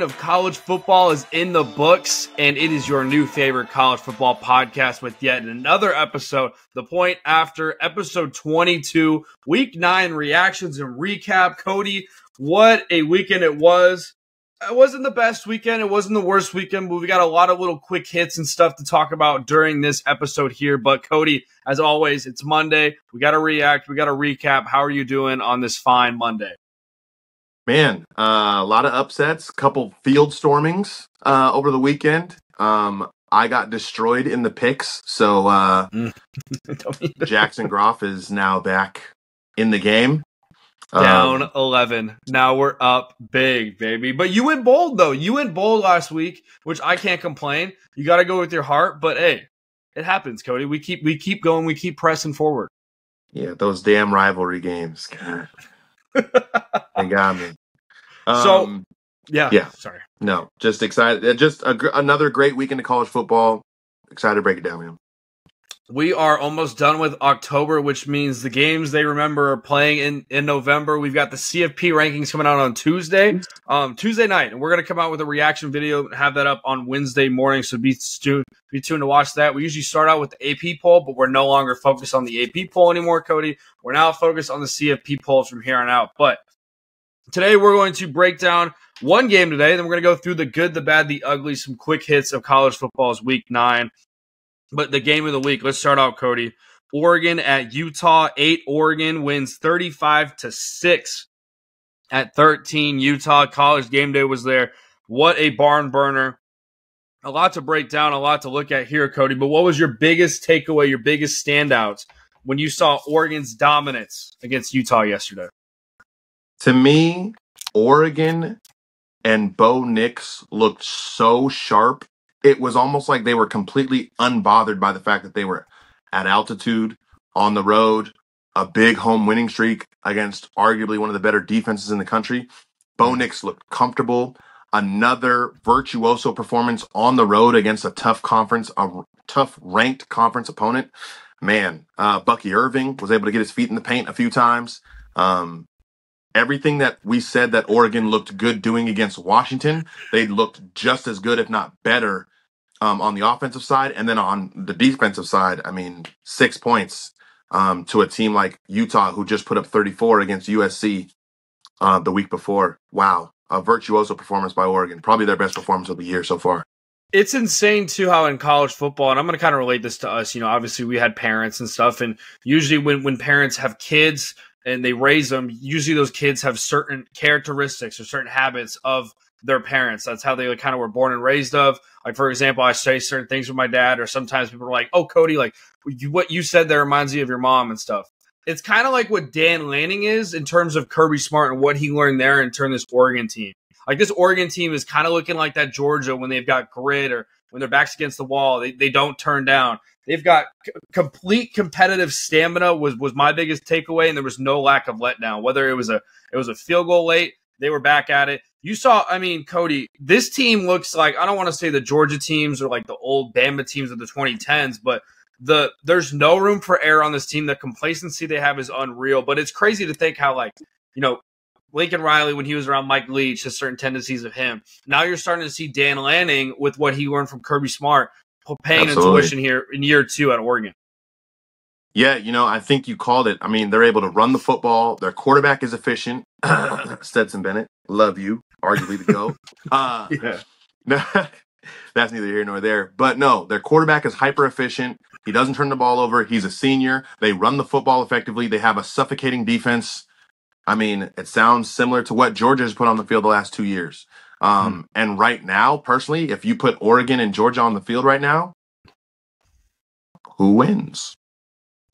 Of college football is in the books, and it is your new favorite college football podcast with yet another episode. The point after episode 22, week nine reactions and recap. Cody, what a weekend it was. It wasn't the best weekend. It wasn't the worst weekend, but we got a lot of little quick hits and stuff to talk about during this episode here. But Cody, as always, it's Monday. We got to react. We got to recap. How are you doing on this fine Monday? Man, uh, a lot of upsets, couple field stormings uh, over the weekend. Um, I got destroyed in the picks, so uh, Jackson Groff is now back in the game. Down um, 11. Now we're up big, baby. But you went bold, though. You went bold last week, which I can't complain. You got to go with your heart. But hey, it happens, Cody. We keep we keep going. We keep pressing forward. Yeah, those damn rivalry games. they got me. Um, so, yeah, yeah. Sorry. No, just excited. Just a, another great weekend of college football. Excited to break it down, man. We are almost done with October, which means the games they remember are playing in, in November. We've got the CFP rankings coming out on Tuesday, um, Tuesday night, and we're going to come out with a reaction video and have that up on Wednesday morning. So be tuned, be tuned to watch that. We usually start out with the AP poll, but we're no longer focused on the AP poll anymore, Cody. We're now focused on the CFP polls from here on out. But Today, we're going to break down one game today. Then we're going to go through the good, the bad, the ugly, some quick hits of college football's week nine. But the game of the week, let's start out, Cody. Oregon at Utah. Eight Oregon wins 35 to 6 at 13. Utah college game day was there. What a barn burner. A lot to break down, a lot to look at here, Cody. But what was your biggest takeaway, your biggest standout when you saw Oregon's dominance against Utah yesterday? To me, Oregon and Bo Nix looked so sharp. It was almost like they were completely unbothered by the fact that they were at altitude, on the road, a big home winning streak against arguably one of the better defenses in the country. Bo Nix looked comfortable. Another virtuoso performance on the road against a tough conference, a tough ranked conference opponent. Man, uh, Bucky Irving was able to get his feet in the paint a few times. Um, everything that we said that Oregon looked good doing against Washington, they looked just as good, if not better, um, on the offensive side. And then on the defensive side, I mean, six points um, to a team like Utah, who just put up 34 against USC uh, the week before. Wow. A virtuoso performance by Oregon. Probably their best performance of the year so far. It's insane too how in college football, and I'm going to kind of relate this to us. You know, obviously we had parents and stuff, and usually when when parents have kids, and they raise them, usually those kids have certain characteristics or certain habits of their parents. That's how they like, kind of were born and raised of. Like for example, I say certain things with my dad, or sometimes people are like, "Oh, Cody, like you, what you said there reminds me of your mom and stuff." It's kind of like what Dan Lanning is in terms of Kirby Smart and what he learned there and turn this Oregon team. Like this Oregon team is kind of looking like that Georgia when they've got grit or when their backs against the wall, they, they don't turn down. They've got c- complete competitive stamina was was my biggest takeaway, and there was no lack of letdown. Whether it was a it was a field goal late, they were back at it. You saw, I mean, Cody, this team looks like I don't want to say the Georgia teams or like the old Bama teams of the 2010s, but the there's no room for error on this team. The complacency they have is unreal. But it's crazy to think how like you know Lincoln Riley when he was around Mike Leach, has certain tendencies of him. Now you're starting to see Dan Lanning with what he learned from Kirby Smart paying Absolutely. intuition here in year two at Oregon. Yeah, you know, I think you called it. I mean, they're able to run the football. Their quarterback is efficient. Stetson Bennett, love you, arguably the GOAT. Uh, yeah. that's neither here nor there. But no, their quarterback is hyper efficient. He doesn't turn the ball over. He's a senior. They run the football effectively. They have a suffocating defense. I mean, it sounds similar to what Georgia has put on the field the last two years. Um, hmm. And right now, personally, if you put Oregon and Georgia on the field right now, who wins?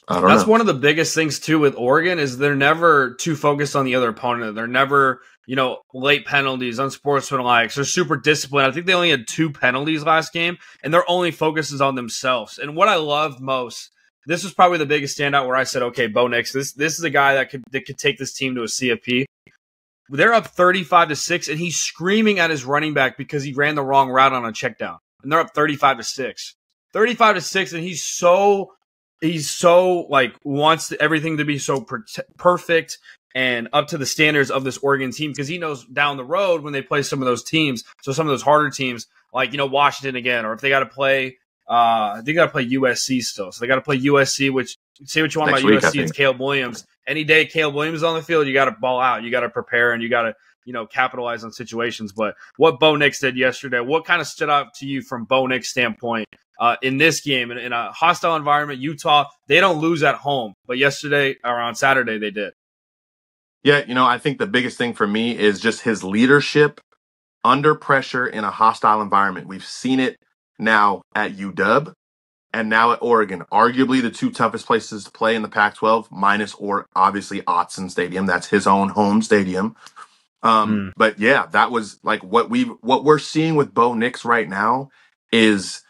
That's know. one of the biggest things too with Oregon is they're never too focused on the other opponent. They're never, you know, late penalties, unsportsmanlike. They're super disciplined. I think they only had two penalties last game, and their only focus is on themselves. And what I love most, this was probably the biggest standout where I said, okay, Bo Nix, this this is a guy that could that could take this team to a CFP. They're up 35 to 6, and he's screaming at his running back because he ran the wrong route on a check down. And they're up 35 to 6. 35 to 6, and he's so he's so like wants everything to be so per- perfect and up to the standards of this Oregon team because he knows down the road when they play some of those teams, so some of those harder teams like you know Washington again, or if they got to play, uh, they got to play USC still, so they got to play USC. Which say what you want Next about week, USC, it's. Caleb Williams. Any day Caleb Williams is on the field, you got to ball out, you got to prepare, and you got to you know capitalize on situations. But what Bo Nix did yesterday, what kind of stood out to you from Bo Nix' standpoint? Uh, in this game, in, in a hostile environment, Utah, they don't lose at home, but yesterday or on Saturday they did. Yeah, you know, I think the biggest thing for me is just his leadership under pressure in a hostile environment. We've seen it now at UW and now at Oregon, arguably the two toughest places to play in the Pac 12, minus or obviously Autzen Stadium. That's his own home stadium. Um, but yeah, that was like what we what we're seeing with Bo Nix right now is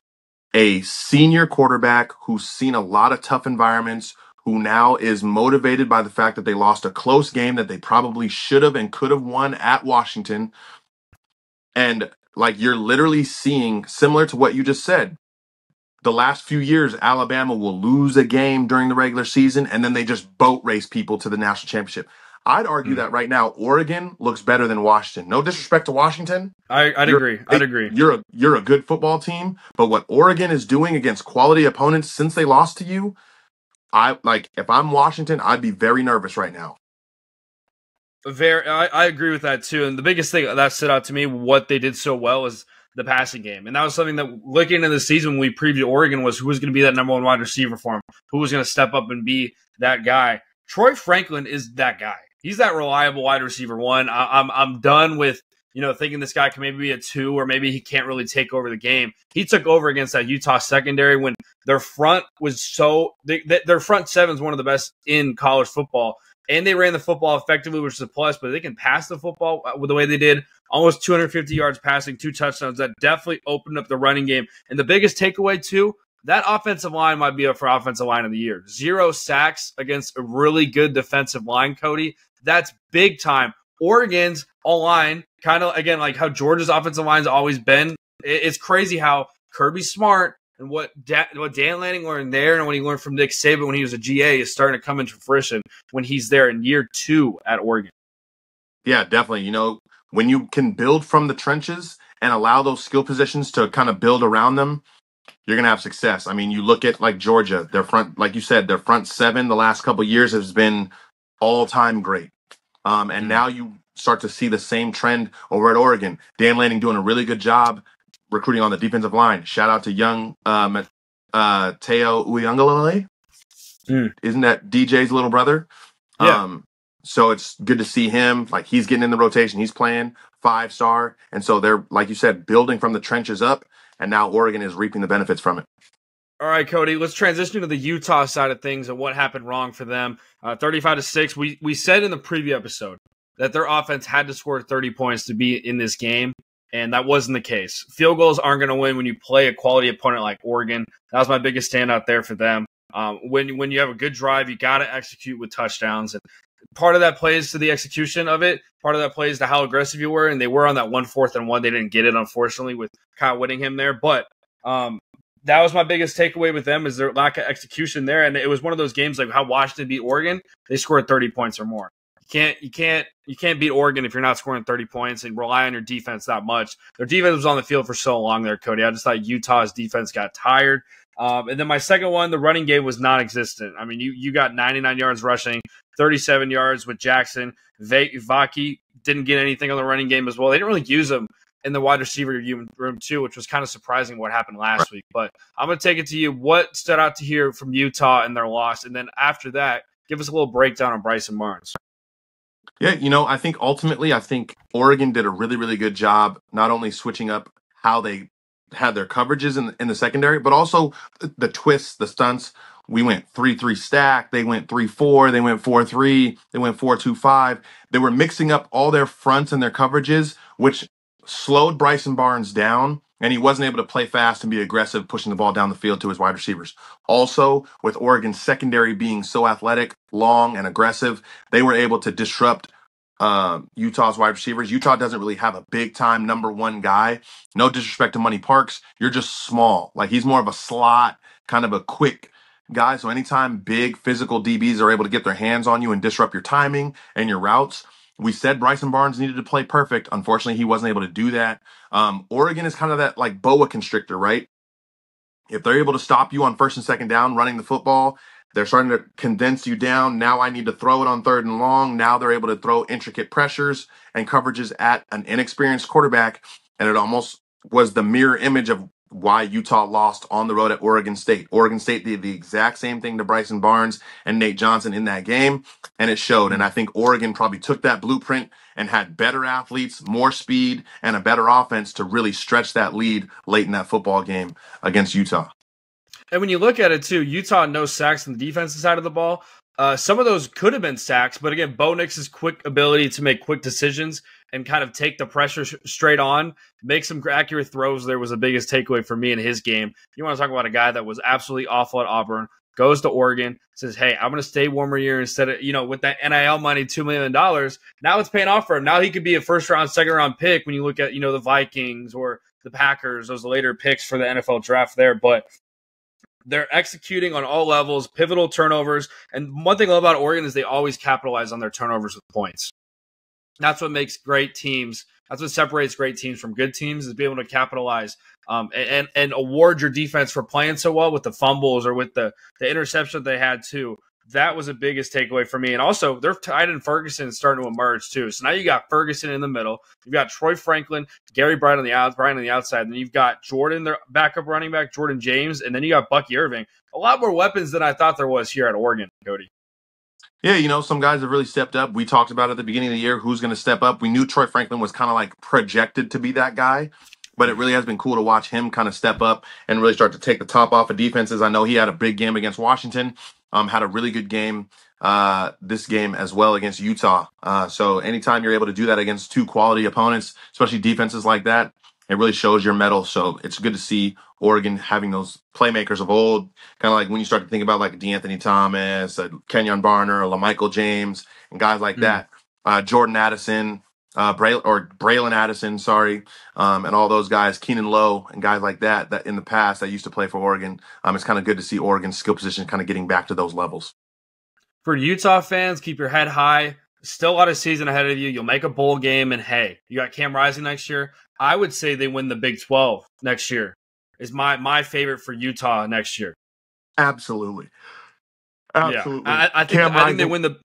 a senior quarterback who's seen a lot of tough environments, who now is motivated by the fact that they lost a close game that they probably should have and could have won at Washington. And like you're literally seeing, similar to what you just said, the last few years, Alabama will lose a game during the regular season and then they just boat race people to the national championship. I'd argue Mm. that right now, Oregon looks better than Washington. No disrespect to Washington. I, I'd You're- agree. I'd agree. You're a you're a good football team, but what Oregon is doing against quality opponents since they lost to you, I like if I'm Washington, I'd be very nervous right now. Very, I, I agree with that too. And the biggest thing that stood out to me, what they did so well, is the passing game, and that was something that looking into the season when we previewed Oregon was who was going to be that number one wide receiver for him, who was going to step up and be that guy. Troy Franklin is that guy. He's that reliable wide receiver one. I, I'm I'm done with you know thinking this guy can maybe be a two or maybe he can't really take over the game. He took over against that Utah secondary when their front was so they, their front seven is one of the best in college football and they ran the football effectively, which is a plus. But they can pass the football uh, with the way they did, almost 250 yards passing, two touchdowns. That definitely opened up the running game. And the biggest takeaway too, that offensive line might be up for offensive line of the year. Zero sacks against a really good defensive line, Cody. That's big time. Oregon's all line, kind of again like how Georgia's offensive line's always been. It's crazy how Kirby Smart and what da- what Dan Lanning learned there, and what he learned from Nick Saban when he was a GA, is starting to come into fruition when he's there in year two at Oregon. Yeah, definitely. You know, when you can build from the trenches and allow those skill positions to kind of build around them, you're gonna have success. I mean, you look at like Georgia, their front, like you said, their front seven the last couple of years has been all time great. Um, and Mhm. now you start to see the same trend over at Oregon. Dan Lanning doing a really good job recruiting on the defensive line. Shout out to young um, uh, Teo Uiagalelei. Mm. Isn't that DJ's little brother? Yeah. Um, so it's good to see him. Like he's getting in the rotation. He's playing five star. And so they're, like you said, building from the trenches up. And now Oregon is reaping the benefits from it. All right, Cody. Let's transition to the Utah side of things and what happened wrong for them. Uh, Thirty-five to six. We we said in the preview episode that their offense had to score thirty points to be in this game, and that wasn't the case. Field goals aren't going to win when you play a quality opponent like Oregon. That was my biggest standout there for them. Um, when when you have a good drive, you got to execute with touchdowns, and part of that plays to the execution of it. Part of that plays to how aggressive you were, and they were on that one fourth and one. They didn't get it, unfortunately, with Kyle Whittingham there, but. Um, that was my biggest takeaway with them is their lack of execution there. And it was one of those games like how Washington beat Oregon. They scored 30 points or more. You can't you can't you can't beat Oregon if you're not scoring 30 points and rely on your defense that much. Their defense was on the field for so long there, Cody. I just thought Utah's defense got tired. Um, and then my second one, the running game was non-existent. I mean, you you got 99 yards rushing, 37 yards with Jackson. Va- Vaki didn't get anything on the running game as well. They didn't really use him in the wide receiver room too, which was kind of surprising what happened last week. But I'm going to take it to you. What stood out to hear from Utah and their loss, and then after that, give us a little breakdown on Bryson Barnes. Yeah, you know, I think ultimately, I think Oregon did a really, really good job not only switching up how they had their coverages in, in the secondary, but also the, the twists, the stunts. We went 3 3 stack. They went 3 4. They went 4 3. They went 4 2 5. They were mixing up all their fronts and their coverages, which slowed Bryson Barnes down, and he wasn't able to play fast and be aggressive, pushing the ball down the field to his wide receivers. Also, with Oregon's secondary being so athletic, long, and aggressive, they were able to disrupt uh, Utah's wide receivers. Utah doesn't really have a big time number one guy. No disrespect to Money Parks, you're just small. Like he's more of a slot, kind of a quick guy. So anytime big physical DBs are able to get their hands on you and disrupt your timing and your routes, we said Bryson Barnes needed to play perfect. Unfortunately, he wasn't able to do that. Um, Oregon is kind of that like boa constrictor, right? If they're able to stop you on first and second down running the football, they're starting to condense you down. Now I need to throw it on third and long. Now they're able to throw intricate pressures and coverages at an inexperienced quarterback. And it almost was the mirror image of why Utah lost on the road at Oregon State. Oregon State did the exact same thing to Bryson Barnes and Nate Johnson in that game, and it showed. And I think Oregon probably took that blueprint and had better athletes, more speed, and a better offense to really stretch that lead late in that football game against Utah. And when you look at it too, Utah no sacks on the defensive side of the ball. Uh, some of those could have been sacks, but again, Bo Nix's quick ability to make quick decisions and kind of take the pressure sh- straight on, make some accurate throws. There was the biggest takeaway for me in his game. You want to talk about a guy that was absolutely awful at Auburn, goes to Oregon, says, "Hey, I'm going to stay more year instead of you know with that NIL money, two million dollars. Now it's paying off for him. Now he could be a first round, second round pick when you look at you know the Vikings or the Packers, those later picks for the NFL draft there, but." They're executing on all levels, pivotal turnovers. And one thing I love about Oregon is they always capitalize on their turnovers with points. That's what makes great teams. That's what separates great teams from good teams is being able to capitalize um, and and award your defense for playing so well with the fumbles or with the the interception that they had too. That was the biggest takeaway for me. And also, their tight end Ferguson is starting to emerge too. So now you got Ferguson in the middle. You've got Troy Franklin, Gary Bryant on the out, Bryant on the outside, then you've got Jordan, their backup running back, Jordan James, and then you got Bucky Irving. A lot more weapons than I thought there was here at Oregon, Cody. Yeah, you know, some guys have really stepped up. We talked about at the beginning of the year who's going to step up. We knew Troy Franklin was kind of like projected to be that guy, but it really has been cool to watch him kind of step up and really start to take the top off of defenses. I know he had a big game against Washington, um, had a really good game uh, this game as well against Utah. Uh, so anytime you're able to do that against two quality opponents, especially defenses like that, it really shows your mettle. So it's good to see Oregon having those playmakers of old, kind of like when you start to think about like De'Anthony Thomas, uh, Kenjon Barner, or Michael James, and guys like mm that. Uh, Jordan Addison, uh, Bray- or Braylon Addison, sorry, um, and all those guys, Keanon Lowe, and guys like that, that in the past that used to play for Oregon. Um, it's kind of good to see Oregon's skill position kind of getting back to those levels. For Utah fans, keep your head high. Still a lot of season ahead of you. You'll make a bowl game, and hey, you got Cam Rising next year. I would say they win the Big Twelve next year. Is my my favorite for Utah next year. Absolutely, absolutely. Yeah, I, I think I think they win the.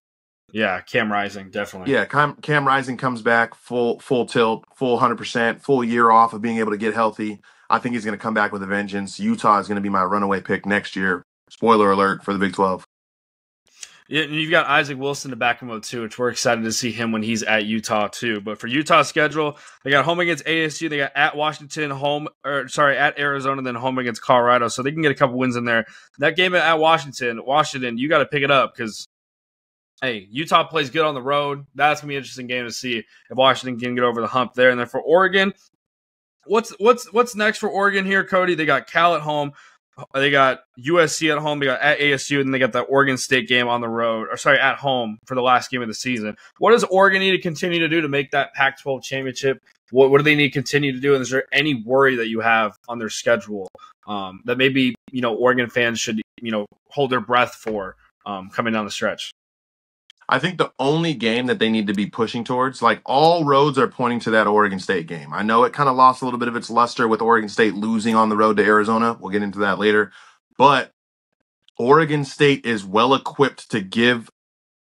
Yeah, Cam Rising definitely. Yeah, Cam, Cam Rising comes back full full tilt, full hundred percent, full year off of being able to get healthy. I think he's going to come back with a vengeance. Utah is going to be my runaway pick next year. Spoiler alert for the Big Twelve. Yeah, and you've got Isaac Wilson to back him up too, which we're excited to see him when he's at Utah too. But for Utah's schedule, they got home against ASU, they got at Washington, home or sorry, at Arizona, then home against Colorado. So they can get a couple wins in there. That game at Washington, Washington, you got to pick it up because hey, Utah plays good on the road. That's gonna be an interesting game to see if Washington can get over the hump there. And then for Oregon, what's what's what's next for Oregon here, Cody? They got Cal at home. They got USC at home. They got at ASU, and then they got that Oregon State game on the road, or sorry, at home for the last game of the season. What does Oregon need to continue to do to make that Pac-12 championship? What, what do they need to continue to do? And is there any worry that you have on their schedule um, that maybe you know Oregon fans should you know hold their breath for um, coming down the stretch? I think the only game that they need to be pushing towards, like all roads are pointing to that Oregon State game. I know it kind of lost a little bit of its luster with Oregon State losing on the road to Arizona. We'll get into that later. But Oregon State is well equipped to give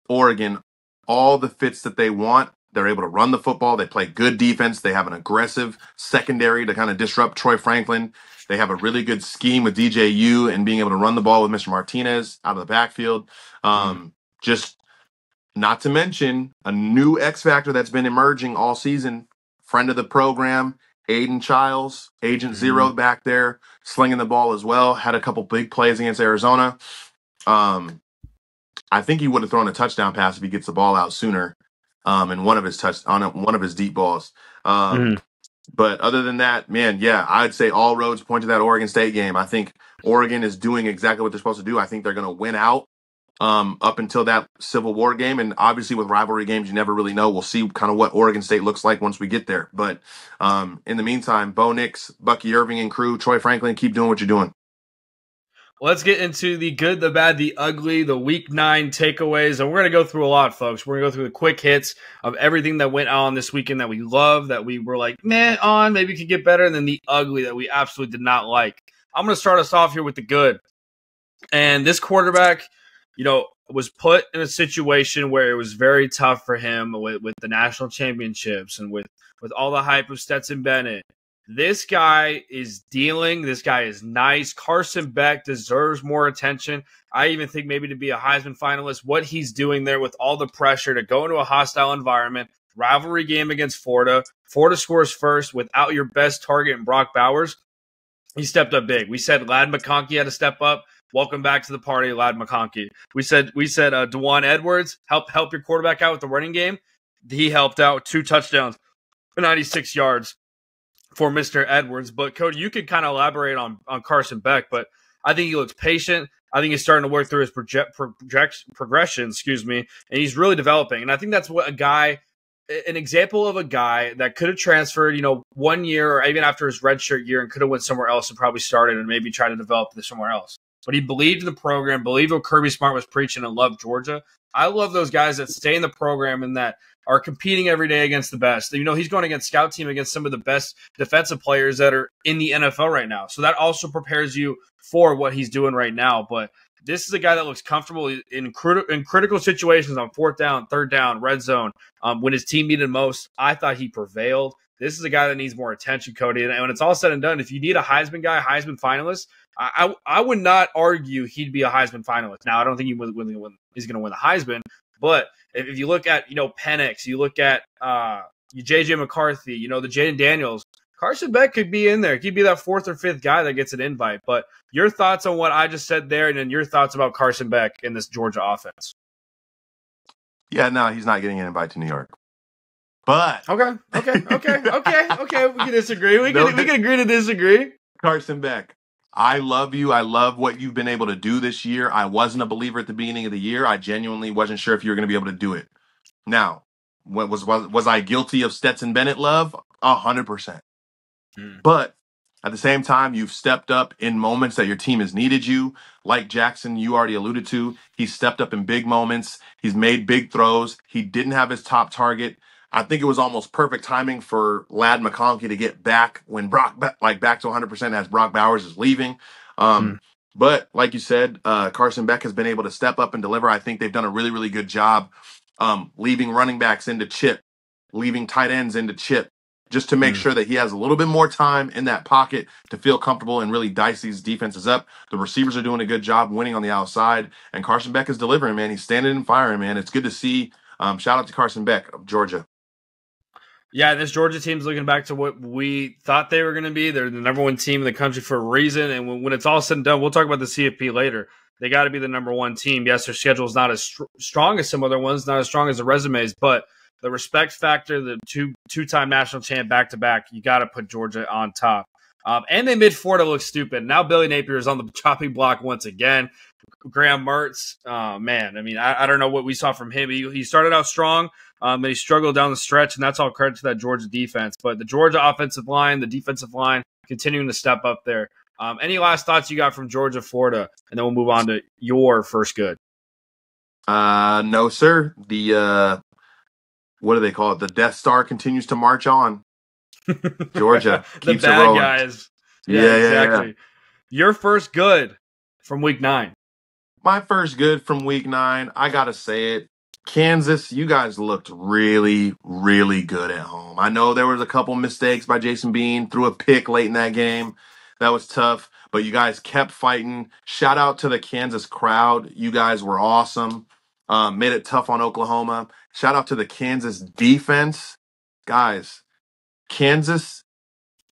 Oregon all the fits that they want. They're able to run the football. They play good defense. They have an aggressive secondary to kind of disrupt Troy Franklin. They have a really good scheme with DJU and being able to run the ball with Mr. Martinez out of the backfield. Um, mm-hmm. Just not to mention a new X Factor that's been emerging all season. Friend of the program, Aidan Chiles, Agent mm-hmm. Zero back there, slinging the ball as well. Had a couple big plays against Arizona. Um, I think he would have thrown a touchdown pass if he gets the ball out sooner. Um, and one of his touch on a, one of his deep balls. Um, mm-hmm. But other than that, man, yeah, I'd say all roads point to that Oregon State game. I think Oregon is doing exactly what they're supposed to do. I think they're going to win out um, up until that Civil War game. And obviously, with rivalry games, you never really know. We'll see kind of what Oregon State looks like once we get there. But um, in the meantime, Bo Nix, Bucky Irving, and crew, Troy Franklin, keep doing what you're doing. let's get into the good, the bad, the ugly, the week nine takeaways. And we're going to go through a lot, folks. We're going to go through the quick hits of everything that went on this weekend that we love, that we were like, man, on, maybe could get better. And then the ugly that we absolutely did not like. I'm going to start us off here with the good. And this quarterback, you know, was put in a situation where it was very tough for him with, with the national championships and with, with all the hype of Stetson Bennett this guy is dealing. This guy is nice. Carson Beck deserves more attention. I even think maybe to be a Heisman finalist, what he's doing there with all the pressure to go into a hostile environment, rivalry game against Florida. Florida scores first without your best target in Brock Bowers. He stepped up big. We said Ladd McConkey had to step up. Welcome back to the party, Ladd McConkey. We said we said uh, Daijun Edwards help help your quarterback out with the running game. He helped out two touchdowns, 96 yards for Mr. Edwards. But Cody, you could kind of elaborate on on Carson Beck, but I think he looks patient. I think he's starting to work through his project, project progression, excuse me, and he's really developing. And I think that's what a guy, an example of a guy that could have transferred, you know, one year or even after his redshirt year and could have went somewhere else and probably started and maybe tried to develop this somewhere else. But he believed in the program, believed what Kirby Smart was preaching, and loved Georgia. I love those guys that stay in the program and that are competing every day against the best. You know, he's going against scout team against some of the best defensive players that are in the NFL right now. So that also prepares you for what he's doing right now. But this is a guy that looks comfortable in, crit- in critical situations on fourth down, third down, red zone. Um, when his team needed most, I thought he prevailed. This is a guy that needs more attention, Cody. And when it's all said and done, if you need a Heisman guy, Heisman finalist, I, I, I would not argue he'd be a Heisman finalist. Now, I don't think he he's going to win the Heisman, but if, if you look at, you know, Penix, you look at uh, JJ McCarthy, you know, the Jayden Daniels, Carson Beck could be in there. He'd be that fourth or fifth guy that gets an invite. But your thoughts on what I just said there, and then your thoughts about Carson Beck in this Georgia offense. Yeah, no, he's not getting an invite to New York. But okay, okay, okay, okay, okay. We can disagree. We can no, we can agree to disagree. Carson Beck, I love you. I love what you've been able to do this year. I wasn't a believer at the beginning of the year. I genuinely wasn't sure if you were going to be able to do it. Now, what was was was I guilty of Stetson Bennett love? A hundred percent. Hmm. But at the same time, you've stepped up in moments that your team has needed you. Like Jackson, you already alluded to, he stepped up in big moments. He's made big throws. He didn't have his top target. I think it was almost perfect timing for Ladd McConkey to get back when Brock, like back to 100% as Brock Bowers is leaving. Um, mm. But like you said, uh, Carson Beck has been able to step up and deliver. I think they've done a really, really good job um, leaving running backs into chip, leaving tight ends into chip, just to make mm. sure that he has a little bit more time in that pocket to feel comfortable and really dice these defenses up. The receivers are doing a good job winning on the outside, and Carson Beck is delivering, man. He's standing and firing, man. It's good to see. Um, shout out to Carson Beck of Georgia. Yeah, this Georgia team's looking back to what we thought they were going to be. They're the number one team in the country for a reason. And when, when it's all said and done, we'll talk about the CFP later. They got to be the number one team. Yes, their schedule is not as str- strong as some other ones, not as strong as the resumes, but the respect factor, the two two time national champ back to back, you got to put Georgia on top. Um, and they made Florida look stupid. Now Billy Napier is on the chopping block once again. Graham Mertz, oh man, I mean, I, I, don't know what we saw from him. He, he started out strong, um, and he struggled down the stretch, and that's all credit to that Georgia defense. But the Georgia offensive line, the defensive line, continuing to step up there. Um, any last thoughts you got from Georgia, Florida, and then we'll move on to your first good. Uh, no, sir. The uh, what do they call it? The Death Star continues to march on. Georgia the keeps bad guys. Yeah, yeah exactly. Yeah. Your first good from Week Nine. My first good from Week Nine. I gotta say it. Kansas, you guys looked really, really good at home. I know there was a couple mistakes by Jason Bean, threw a pick late in that game. That was tough, but you guys kept fighting. Shout out to the Kansas crowd. You guys were awesome. Um, made it tough on Oklahoma. Shout out to the Kansas defense. Guys, Kansas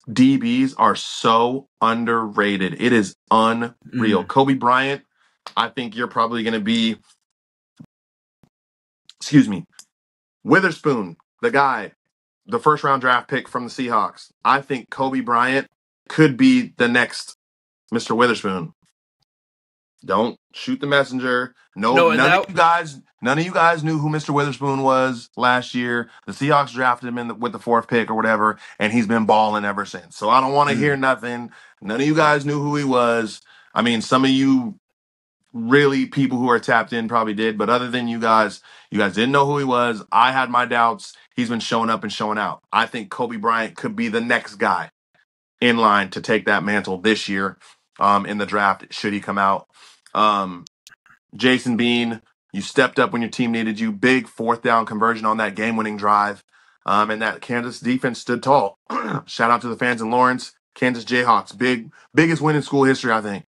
DBs are so underrated. It is unreal. Mm. Cobee Bryant, I think you're probably going to be excuse me, Witherspoon, the guy, the first round draft pick from the Seahawks. I think Cobee Bryant could be the next Mr. Witherspoon. Don't shoot the messenger. No, no none that- of you guys, none of you guys knew who Mr. Witherspoon was last year. The Seahawks drafted him in the, with the fourth pick or whatever, and he's been balling ever since. So I don't want to mm. hear nothing. None of you guys knew who he was. I mean, some of you really people who are tapped in probably did, but other than you guys, you guys didn't know who he was. I had my doubts. He's been showing up and showing out. I think Cobee Bryant could be the next guy in line to take that mantle this year um, in the draft, should he come out. Um, Jason Bean, you stepped up when your team needed you. Big fourth down conversion on that game winning drive. Um, and that Kansas defense stood tall. Shout out to the fans in Lawrence. Kansas Jayhawks, big biggest win in school history, I think.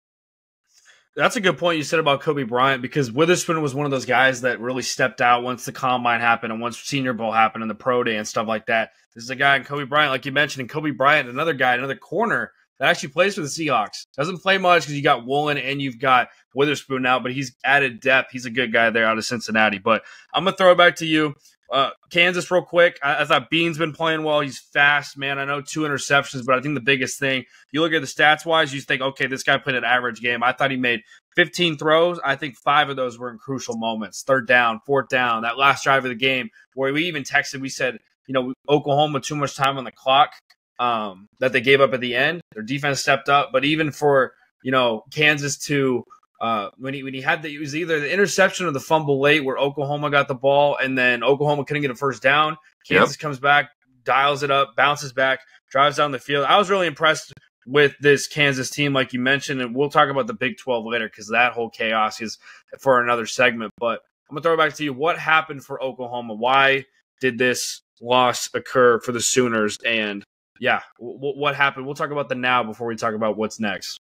That's a good point you said about Cobee Bryant because Witherspoon was one of those guys that really stepped out once the combine happened and once Senior Bowl happened and the pro day and stuff like that. This is a guy in Cobee Bryant, like you mentioned, and Coby Bryant, another guy, another corner that actually plays for the Seahawks. Doesn't play much because you got Woolen and you've got Witherspoon now, but he's added depth. He's a good guy there out of Cincinnati. But I'm gonna throw it back to you. Uh, Kansas, real quick. I, I, thought Bean's been playing well. He's fast, man. I know two interceptions, but I think the biggest thing you look at the stats wise, you think, okay, this guy played an average game. I thought he made 15 throws. I think five of those were in crucial moments third down, fourth down, that last drive of the game where we even texted, we said, you know, Oklahoma too much time on the clock um, that they gave up at the end. Their defense stepped up, but even for, you know, Kansas to uh, when he when he had the it was either the interception or the fumble late where Oklahoma got the ball and then Oklahoma couldn't get a first down. Kansas yep. comes back, dials it up, bounces back, drives down the field. I was really impressed with this Kansas team, like you mentioned, and we'll talk about the Big Twelve later because that whole chaos is for another segment. But I'm gonna throw it back to you. What happened for Oklahoma? Why did this loss occur for the Sooners? And yeah, w- what happened? We'll talk about the now before we talk about what's next.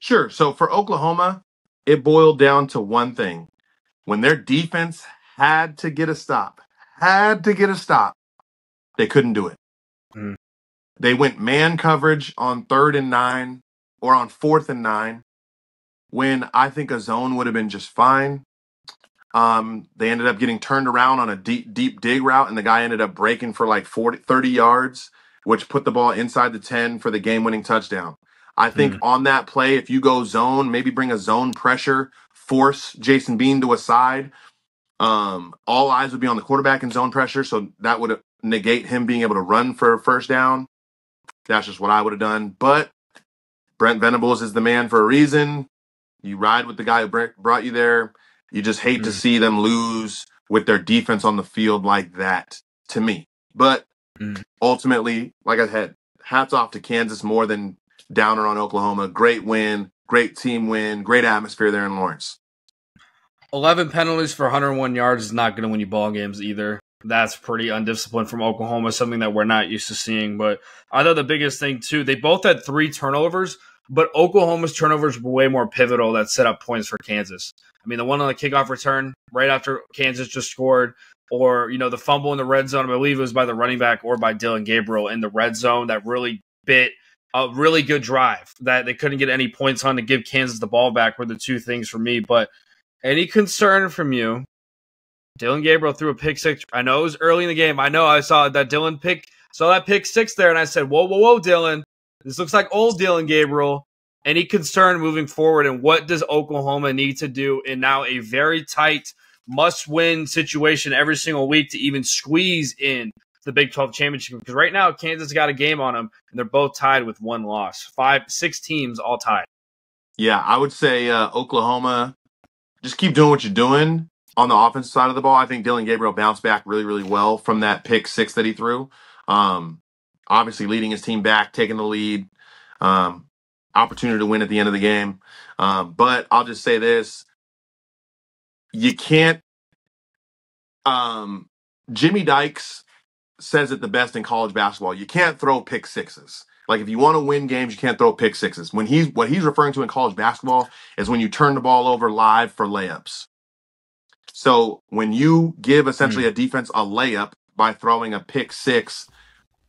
Sure. So for Oklahoma, it boiled down to one thing. When their defense had to get a stop, had to get a stop, they couldn't do it. Mm. They went man coverage on third and nine or on fourth and nine when I think a zone would have been just fine. Um, they ended up getting turned around on a deep, deep dig route, and the guy ended up breaking for like 40, 30 yards, which put the ball inside the 10 for the game winning touchdown. I think mm. on that play, if you go zone, maybe bring a zone pressure, force Jason Bean to a side. Um, all eyes would be on the quarterback in zone pressure, so that would negate him being able to run for a first down. That's just what I would have done. But Brent Venables is the man for a reason. You ride with the guy who brought you there. You just hate mm. to see them lose with their defense on the field like that to me. But mm. ultimately, like I said, hats off to Kansas more than downer on Oklahoma. Great win, great team win, great atmosphere there in Lawrence. 11 penalties for 101 yards is not going to win you ball games either. That's pretty undisciplined from Oklahoma, something that we're not used to seeing. But I thought the biggest thing, too, they both had three turnovers, but Oklahoma's turnovers were way more pivotal that set up points for Kansas. I mean, the one on the kickoff return right after Kansas just scored, or, you know, the fumble in the red zone, I believe it was by the running back or by Dillon Gabriel in the red zone that really bit a really good drive that they couldn't get any points on to give Kansas the ball back were the two things for me. But any concern from you? Dillon Gabriel threw a pick six. I know it was early in the game. I know I saw that Dillon pick saw that pick six there, and I said, "Whoa, whoa, whoa, Dillon! This looks like old Dillon Gabriel." Any concern moving forward, and what does Oklahoma need to do in now a very tight must-win situation every single week to even squeeze in the Big 12 championship because right now Kansas got a game on them and they're both tied with one loss. Five, six teams all tied. Yeah, I would say uh, Oklahoma, just keep doing what you're doing on the offensive side of the ball. I think Dillon Gabriel bounced back really, really well from that pick six that he threw. Um, obviously, leading his team back, taking the lead, um, opportunity to win at the end of the game. Um, but I'll just say this: you can't. Um, Jimmy Dykes says it the best in college basketball. You can't throw pick sixes. Like if you want to win games, you can't throw pick sixes. When he's what he's referring to in college basketball is when you turn the ball over live for layups. So when you give essentially mm. a defense a layup by throwing a pick six,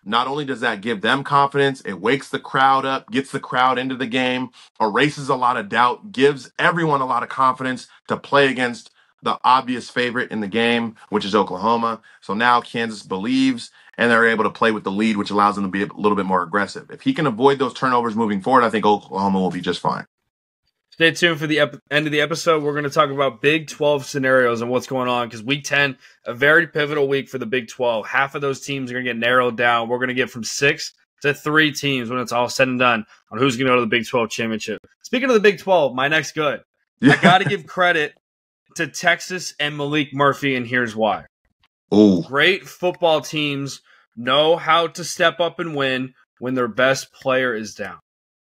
not only does that give them confidence, it wakes the crowd up, gets the crowd into the game, erases a lot of doubt, gives everyone a lot of confidence to play against the obvious favorite in the game, which is Oklahoma. So now Kansas believes and they're able to play with the lead, which allows them to be a little bit more aggressive. If he can avoid those turnovers moving forward, I think Oklahoma will be just fine. Stay tuned for the ep- end of the episode. We're going to talk about Big 12 scenarios and what's going on because week 10, a very pivotal week for the Big 12. Half of those teams are going to get narrowed down. We're going to get from six to three teams when it's all said and done on who's going to go to the Big 12 championship. Speaking of the Big 12, my next good. Yeah. I got to give credit to Texas and Maalik Murphy, and here's why. Ooh. Great football teams know how to step up and win when their best player is down.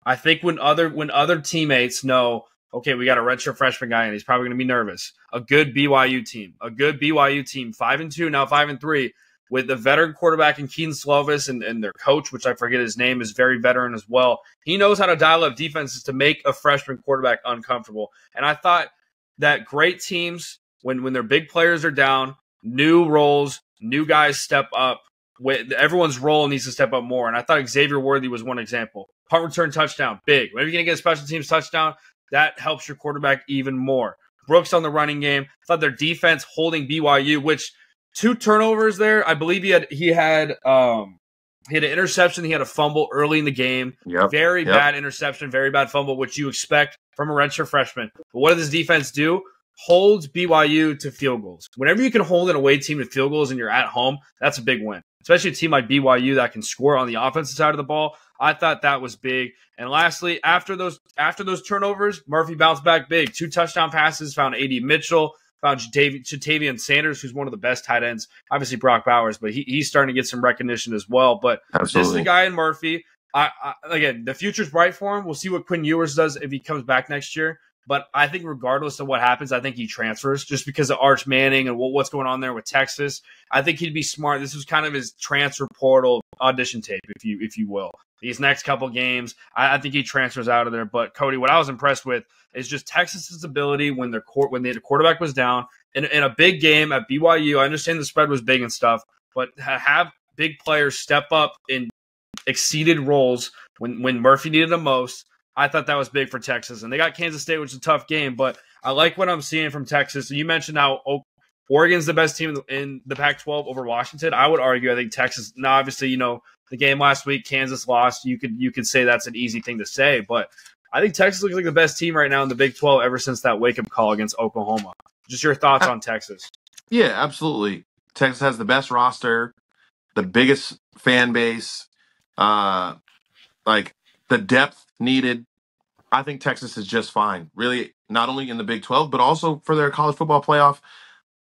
I think when other when other teammates know, okay, we got a redshirt freshman guy and he's probably going to be nervous. A good BYU team, a good BYU team, five and two now, five and three, with the veteran quarterback and Kedon Slovis and, and their coach, which I forget his name, is very veteran as well. He knows how to dial up defenses to make a freshman quarterback uncomfortable. And I thought that great teams, when when their big players are down, new roles, new guys step up. Everyone's role needs to step up more. And I thought Xavier Worthy was one example. Punt return touchdown, big. Maybe you're going to get a special teams touchdown. That helps your quarterback even more. Brooks on the running game. I thought their defense holding BYU, which two turnovers there. I believe he had he had um he had an interception. He had a fumble early in the game. Yep, very yep. bad interception, very bad fumble, which you expect from a redshirt freshman. But what does this defense do? Holds BYU to field goals. Whenever you can hold an away team to field goals and you're at home, that's a big win. Especially a team like BYU that can score on the offensive side of the ball. I thought that was big. And lastly, after those after those turnovers, Murphy bounced back big. Two touchdown passes, found AD Mitchell found Ja'Tavion Sanders, who's one of the best tight ends. Obviously, Brock Bowers, but he, he's starting to get some recognition as well. But Absolutely. this is the guy in Murphy. I, I, again, the future's bright for him. We'll see what Quinn Ewers does if he comes back next year. But I think regardless of what happens, I think he transfers just because of Arch Manning and what's going on there with Texas. I think he'd be smart. This was kind of his transfer portal audition tape, if you if you will. These next couple games, I, I think he transfers out of there. But Cody, what I was impressed with is just Texas's ability when their court when the quarterback was down in, in a big game at BYU. I understand the spread was big and stuff, but have big players step up in exceeded roles when when Murphy needed them most. I thought that was big for Texas, and they got Kansas State, which is a tough game. But I like what I'm seeing from Texas. You mentioned how Oregon's the best team in the Pac-12 over Washington. I would argue. I think Texas. Now, obviously, you know the game last week, Kansas lost. You could you could say that's an easy thing to say, but I think Texas looks like the best team right now in the Big 12 ever since that wake up call against Oklahoma. Just your thoughts uh, on Texas? Yeah, absolutely. Texas has the best roster, the biggest fan base, uh, like the depth needed. I think Texas is just fine. Really, not only in the Big 12, but also for their college football playoff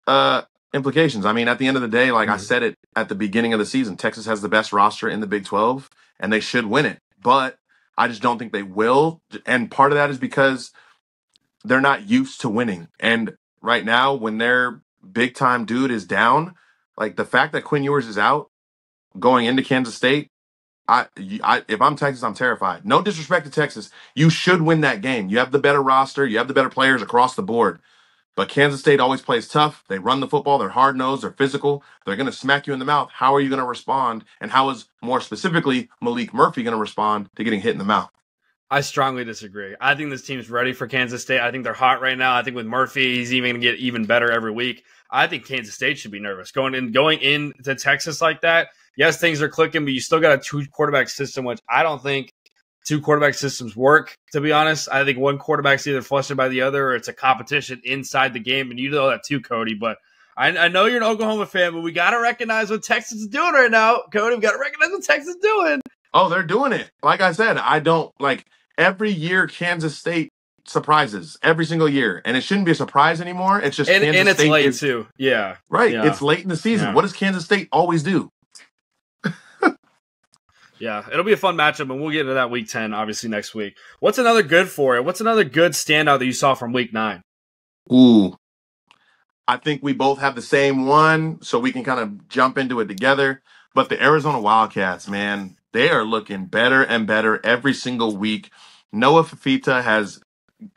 uh, implications. I mean, at the end of the day, like. I said it at the beginning of the season, Texas has the best roster in the Big 12, and they should win it. But I just don't think they will. And part of that is because they're not used to winning. And right now, when their big time dude is down, like the fact that Quinn Ewers is out going into Kansas State, I, I if I'm Texas, I'm terrified. No disrespect to Texas, you should win that game. You have the better roster, you have the better players across the board. But Kansas State always plays tough. They run the football. They're hard nosed. They're physical. They're going to smack you in the mouth. How are you going to respond? And how is, more specifically, Maalik Murphy going to respond to getting hit in the mouth? I strongly disagree. I think this team's ready for Kansas State. I think they're hot right now. I think with Murphy, he's even going to get even better every week. I think Kansas State should be nervous going in going into Texas like that. Yes, things are clicking, but you still got a two quarterback system, which I don't think two quarterback systems work. To be honest, I think one quarterback's either flustered by the other, or it's a competition inside the game, and you know that too, Cody. But I, I know you're an Oklahoma fan, but we got to recognize what Texas is doing right now, Cody. We got to recognize what Texas is doing. Oh, they're doing it. Like I said, I don't like every year Kansas State surprises every single year, and it shouldn't be a surprise anymore. It's just and, and it's State late is, too. Yeah, right. Yeah. It's late in the season. Yeah. What does Kansas State always do? Yeah, it'll be a fun matchup, and we'll get into that week 10, obviously, next week. What's another good for it? What's another good standout that you saw from week nine? Ooh. I think we both have the same one, so we can kind of jump into it together. But the Arizona Wildcats, man, they are looking better and better every single week. Noah Fifita has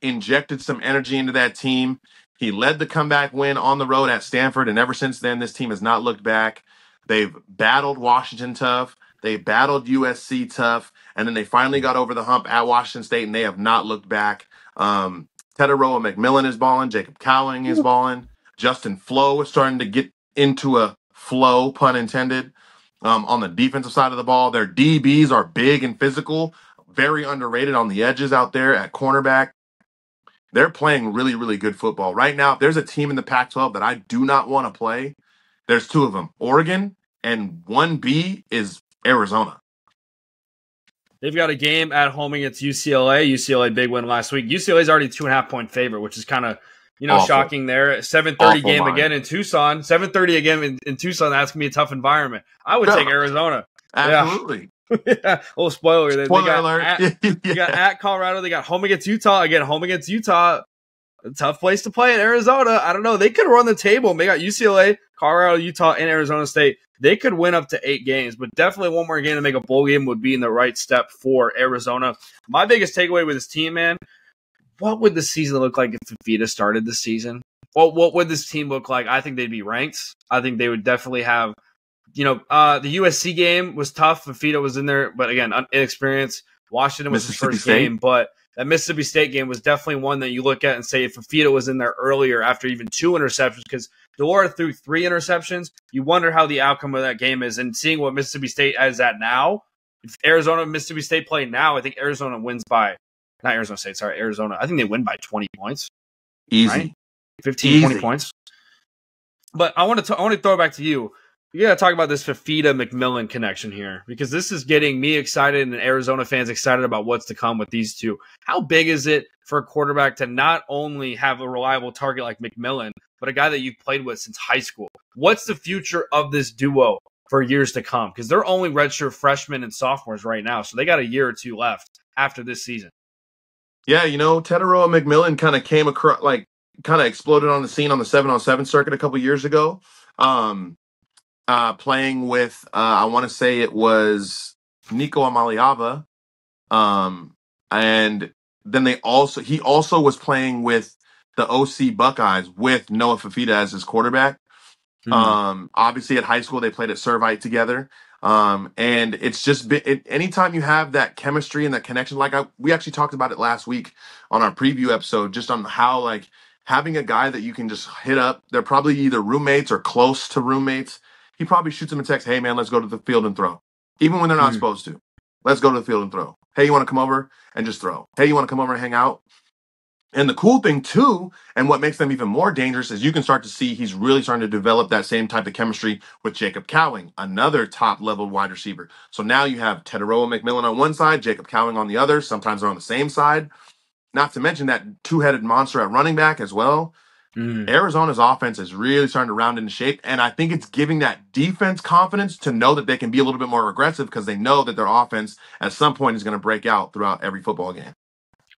injected some energy into that team. He led the comeback win on the road at Stanford, and ever since then, this team has not looked back. They've battled Washington tough. They battled USC tough, and then they finally got over the hump at Washington State, and they have not looked back. Um, Tetairoa McMillan is balling. Jacob Cowing is balling. Justin Flowe is starting to get into a flow, pun intended. Um, on the defensive side of the ball, their DBs are big and physical, very underrated on the edges out there at cornerback. They're playing really, really good football right now. If there's a team in the Pac-12 that I do not want to play, there's two of them: Oregon and one B is Arizona. They've got a game at home against UCLA. UCLA big win last week. UCLA's already two and a half point favorite, which is kind of you know Awful. shocking there. Seven thirty game line. again in Tucson. Seven thirty again in, in Tucson. That's gonna be a tough environment. I would Yeah. take Arizona. Absolutely. yeah, a little spoiler. Spoiler they got alert. At, they got at Colorado. They got home against Utah. Again, home against Utah. A tough place to play in Arizona. I don't know. They could run the table. They got UCLA, Colorado, Utah, and Arizona State. They could win up to eight games, but definitely one more game to make a bowl game would be in the right step for Arizona. My biggest takeaway with this team, man, what would the season look like if Fifita started the season? What what would this team look like? I think they'd be ranked. I think they would definitely have, you know, uh, the USC game was tough. Fifita was in there, but again, inexperienced. Washington was his first State. game, but that Mississippi State game was definitely one that you look at and say if Fifita was in there earlier after even two interceptions, because de Laura threw three interceptions, you wonder how the outcome of that game is. And seeing what Mississippi State is at now, if Arizona and Mississippi State play now, I think Arizona wins by not Arizona State, sorry, Arizona. I think they win by 20 points, Easy. Right? 15, 20 points. But I want to I want to throw it back to you. You got to talk about this Fifita McMillan connection here because this is getting me excited and Arizona fans excited about what's to come with these two. How big is it for a quarterback to not only have a reliable target like McMillan, but a guy that you've played with since high school? What's the future of this duo for years to come? Because they're only redshirt freshmen and sophomores right now, so they got a year or two left after this season. Yeah, you know, Tetairoa McMillan kind of came across, like, kind of exploded on the scene on the seven on seven circuit a couple years ago. Um, uh, playing with, uh, I want to say it was Nico Iamaleava. Um, and then they also, he also was playing with the OC Buckeyes with Noah Fifita as his quarterback. Hmm. Um, obviously at high school they played at Servite together. Um, and it's just been it, anytime you have that chemistry and that connection, like I, we actually talked about it last week on our preview episode, just on how like having a guy that you can just hit up. They're probably either roommates or close to roommates. He probably shoots him a text, "Hey man, let's go to the field and throw," even when they're not Hmm. supposed to. Let's go to the field and throw. Hey, you want to come over and just throw? Hey, you want to come over and hang out? And the cool thing too, and what makes them even more dangerous, is you can start to see he's really starting to develop that same type of chemistry with Jacob Cowing, another top level wide receiver. So now you have Tetairoa McMillan on one side, Jacob Cowing on the other. Sometimes they're on the same side. Not to mention that two headed monster at running back as well. Hmm. Arizona's offense is really starting to round into shape, and I think it's giving that defense confidence to know that they can be a little bit more aggressive because they know that their offense at some point is going to break out throughout every football game.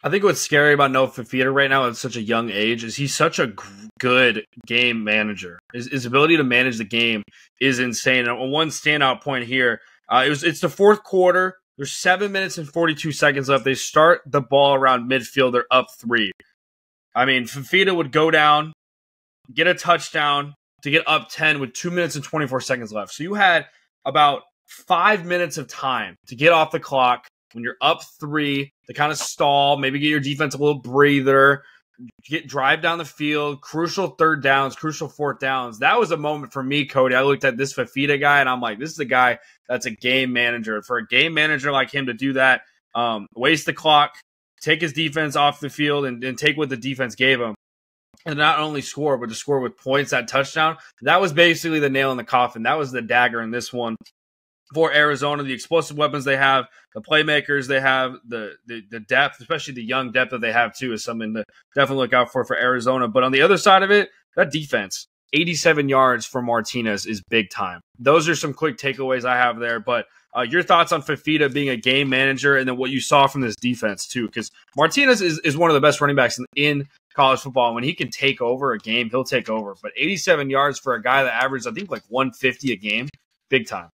I think what's scary about Noah Fifita right now at such a young age is he's such a good game manager. His, his ability to manage the game is insane. And one standout point here, uh, it was it's the fourth quarter. There's seven minutes and 42 seconds left. They start the ball around midfield. They're up three. I mean, Fifita would go down, get a touchdown to get up 10 with two minutes and 24 seconds left. So you had about five minutes of time to get off the clock when you're up three to kind of stall, maybe get your defense a little breather, get drive down the field, crucial third downs, crucial fourth downs. That was a moment for me, Cody. I looked at this Fifita guy and I'm like, this is a guy that's a game manager. For a game manager like him to do that, um, waste the clock, take his defense off the field and, and take what the defense gave him. And not only score, but to score with points, that touchdown. That was basically the nail in the coffin. That was the dagger in this one for Arizona. The explosive weapons they have, the playmakers they have, the, the the depth, especially the young depth that they have too, is something to definitely look out for for Arizona. But on the other side of it, that defense, 87 yards for Martinez is big time. Those are some quick takeaways I have there. But uh, your thoughts on Fifita being a game manager and then what you saw from this defense too, because Martinez is, is one of the best running backs in, in college football. When he can take over a game, he'll take over. But 87 yards for a guy that averages, I think, like 150 a game, big time.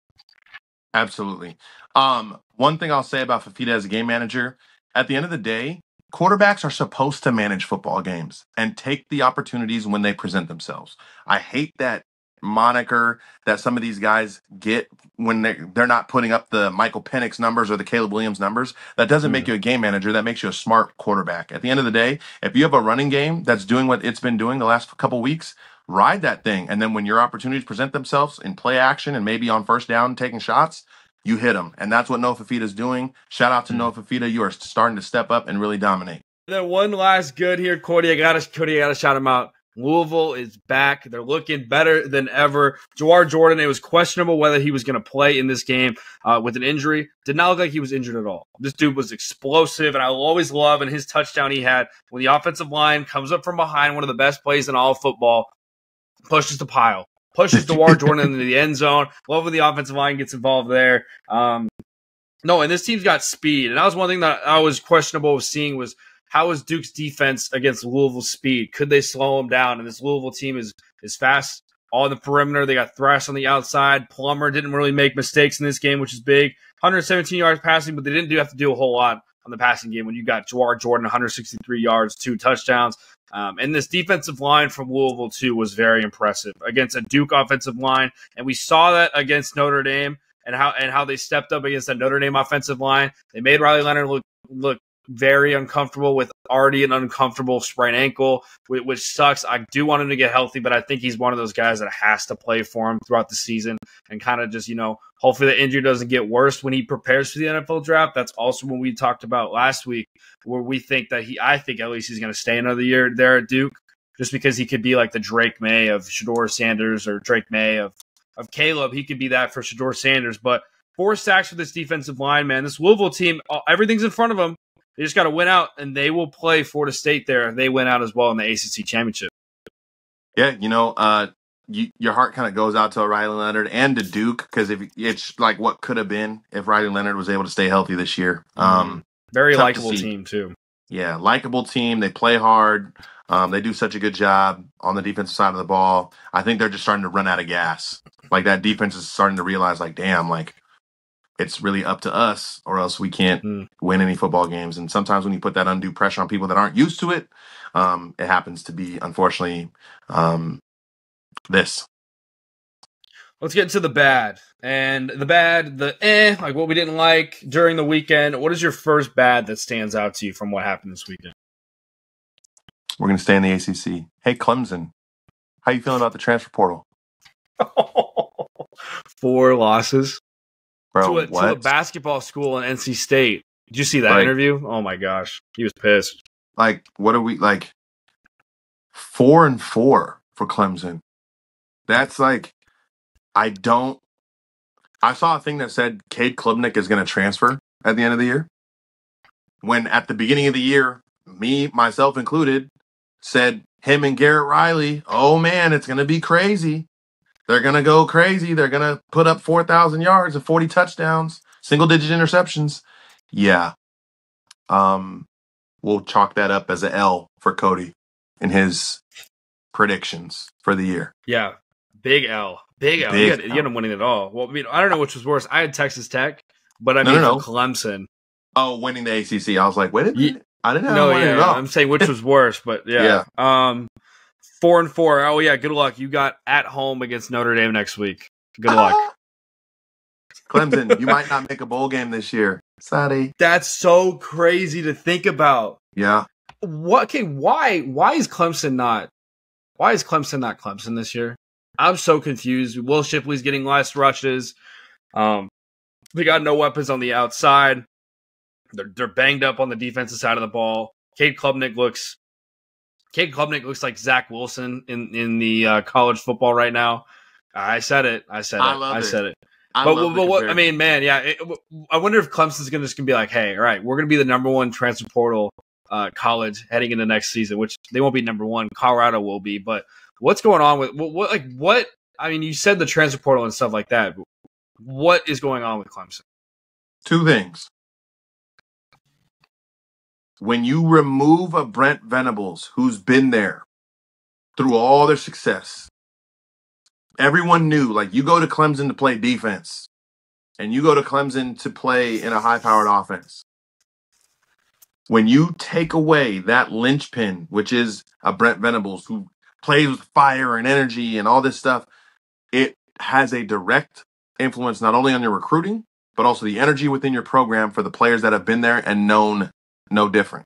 Absolutely. Um, one thing I'll say about Fifita as a game manager, at the end of the day, quarterbacks are supposed to manage football games and take the opportunities when they present themselves. I hate that moniker that some of these guys get when they they're not putting up the Michael Penix numbers or the Caleb Williams numbers. That doesn't make hmm. you a game manager. That makes you a smart quarterback. At the end of the day, if you have a running game that's doing what it's been doing the last couple weeks, ride that thing. And then when your opportunities present themselves in play action and maybe on first down taking shots, you hit them. And that's what Noah Fifita is doing. Shout out to hmm. Noah Fifita. You are starting to step up and really dominate. And then one last good here, Cody. I gotta Cody, I gotta shout him out. Louisville is back. They're looking better than ever. Jawhar Jordan, it was questionable whether he was going to play in this game uh, with an injury. Did not look like he was injured at all. This dude was explosive, and I will always love and his touchdown he had when the offensive line comes up from behind, one of the best plays in all football, pushes the pile, pushes Jawhar Jordan into the end zone. Love when the offensive line gets involved there. Um, no, and this team's got speed, and that was one thing that I was questionable of seeing was – how is Duke's defense against Louisville's speed? Could they slow them down? And this Louisville team is is fast on the perimeter. They got Thrash on the outside. Plummer didn't really make mistakes in this game, which is big. 117 yards passing, but they didn't do have to do a whole lot on the passing game when you got Jawhar Jordan 163 yards, two touchdowns. Um, and this defensive line from Louisville too was very impressive against a Duke offensive line, and we saw that against Notre Dame and how and how they stepped up against that Notre Dame offensive line. They made Riley Leonard look look very uncomfortable with already an uncomfortable sprained ankle, which sucks. I do want him to get healthy, but I think he's one of those guys that has to play for him throughout the season and kind of just, you know, hopefully the injury doesn't get worse when he prepares for the NFL draft. That's also what we talked about last week, where we think that he, I think at least he's going to stay another year there at Duke just because he could be like the Drake Maye of Shedeur Sanders or Drake Maye of, of Caleb. He could be that for Shedeur Sanders, but four sacks for this defensive line, man. This Louisville team, everything's in front of them. They just got to win out, and they will play Florida State there. They win out as well in the ACC championship. Yeah, you know, uh, you, your heart kind of goes out to Riley Leonard and to Duke because if it's like what could have been if Riley Leonard was able to stay healthy this year. Mm-hmm. Um, Very likable to team too. Yeah, likable team. They play hard. Um, they do such a good job on the defensive side of the ball. I think they're just starting to run out of gas. Like that defense is starting to realize, like, damn, like it's really up to us or else we can't mm. win any football games. And sometimes when you put that undue pressure on people that aren't used to it, um, it happens to be, unfortunately, um, this. Let's get into the bad. And the bad, the eh, like what we didn't like during the weekend. What is your first bad that stands out to you from what happened this weekend? We're going to stay in the ACC. Hey, Clemson, how you feeling about the transfer portal? Four losses. Bro, to, a, to a basketball school in NC State. Did you see that like, interview? Oh my gosh, he was pissed. Like, what are we like? Four and four for Clemson. That's like, I don't. I saw a thing that said Cade Klubnik is going to transfer at the end of the year. When at the beginning of the year, me, myself included, said him and Garrett Riley, oh man, it's going to be crazy. They're going to go crazy. They're going to put up 4,000 yards and 40 touchdowns, single digit interceptions. Yeah. Um, we'll chalk that up as an L for Cody in his predictions for the year. Yeah. Big L. Big L. Big you, had, you had him winning it all. Well, I mean, I don't know which was worse. I had Texas Tech, but I mean, no, no, no. Clemson. Oh, winning the ACC. I was like, wait a minute. I didn't know. No, yeah, yeah. I'm saying which was worse, but yeah. yeah. Um, Four and four. Oh yeah, good luck. You got at home against Notre Dame next week. Good luck. Clemson, you might not make a bowl game this year. Sorry. That's so crazy to think about. Yeah. What? Okay. Why? Why is Clemson not? Why is Clemson not Clemson this year? I'm so confused. Will Shipley's getting less rushes. Um, they got no weapons on the outside. They're they're banged up on the defensive side of the ball. Cade Klubnik looks Cade Klubnik looks like Zach Wilson in in the uh, college football right now. I said it. I said I it. I said it. I but, but what I mean, man, yeah. It, I wonder if Clemson's gonna just gonna be like, hey, all right, we're gonna be the number one transfer portal uh, college heading into next season, which they won't be number one. Colorado will be, but what's going on with what, what like what? I mean, you said the transfer portal and stuff like that. what is going on with Clemson? Two things when you remove a Brent Venables who's been there through all their success, everyone knew like you go to Clemson to play defense and you go to Clemson to play in a high powered offense. When you take away that linchpin, which is a Brent Venables who plays with fire and energy and all this stuff, it has a direct influence not only on your recruiting, but also the energy within your program for the players that have been there and known no different.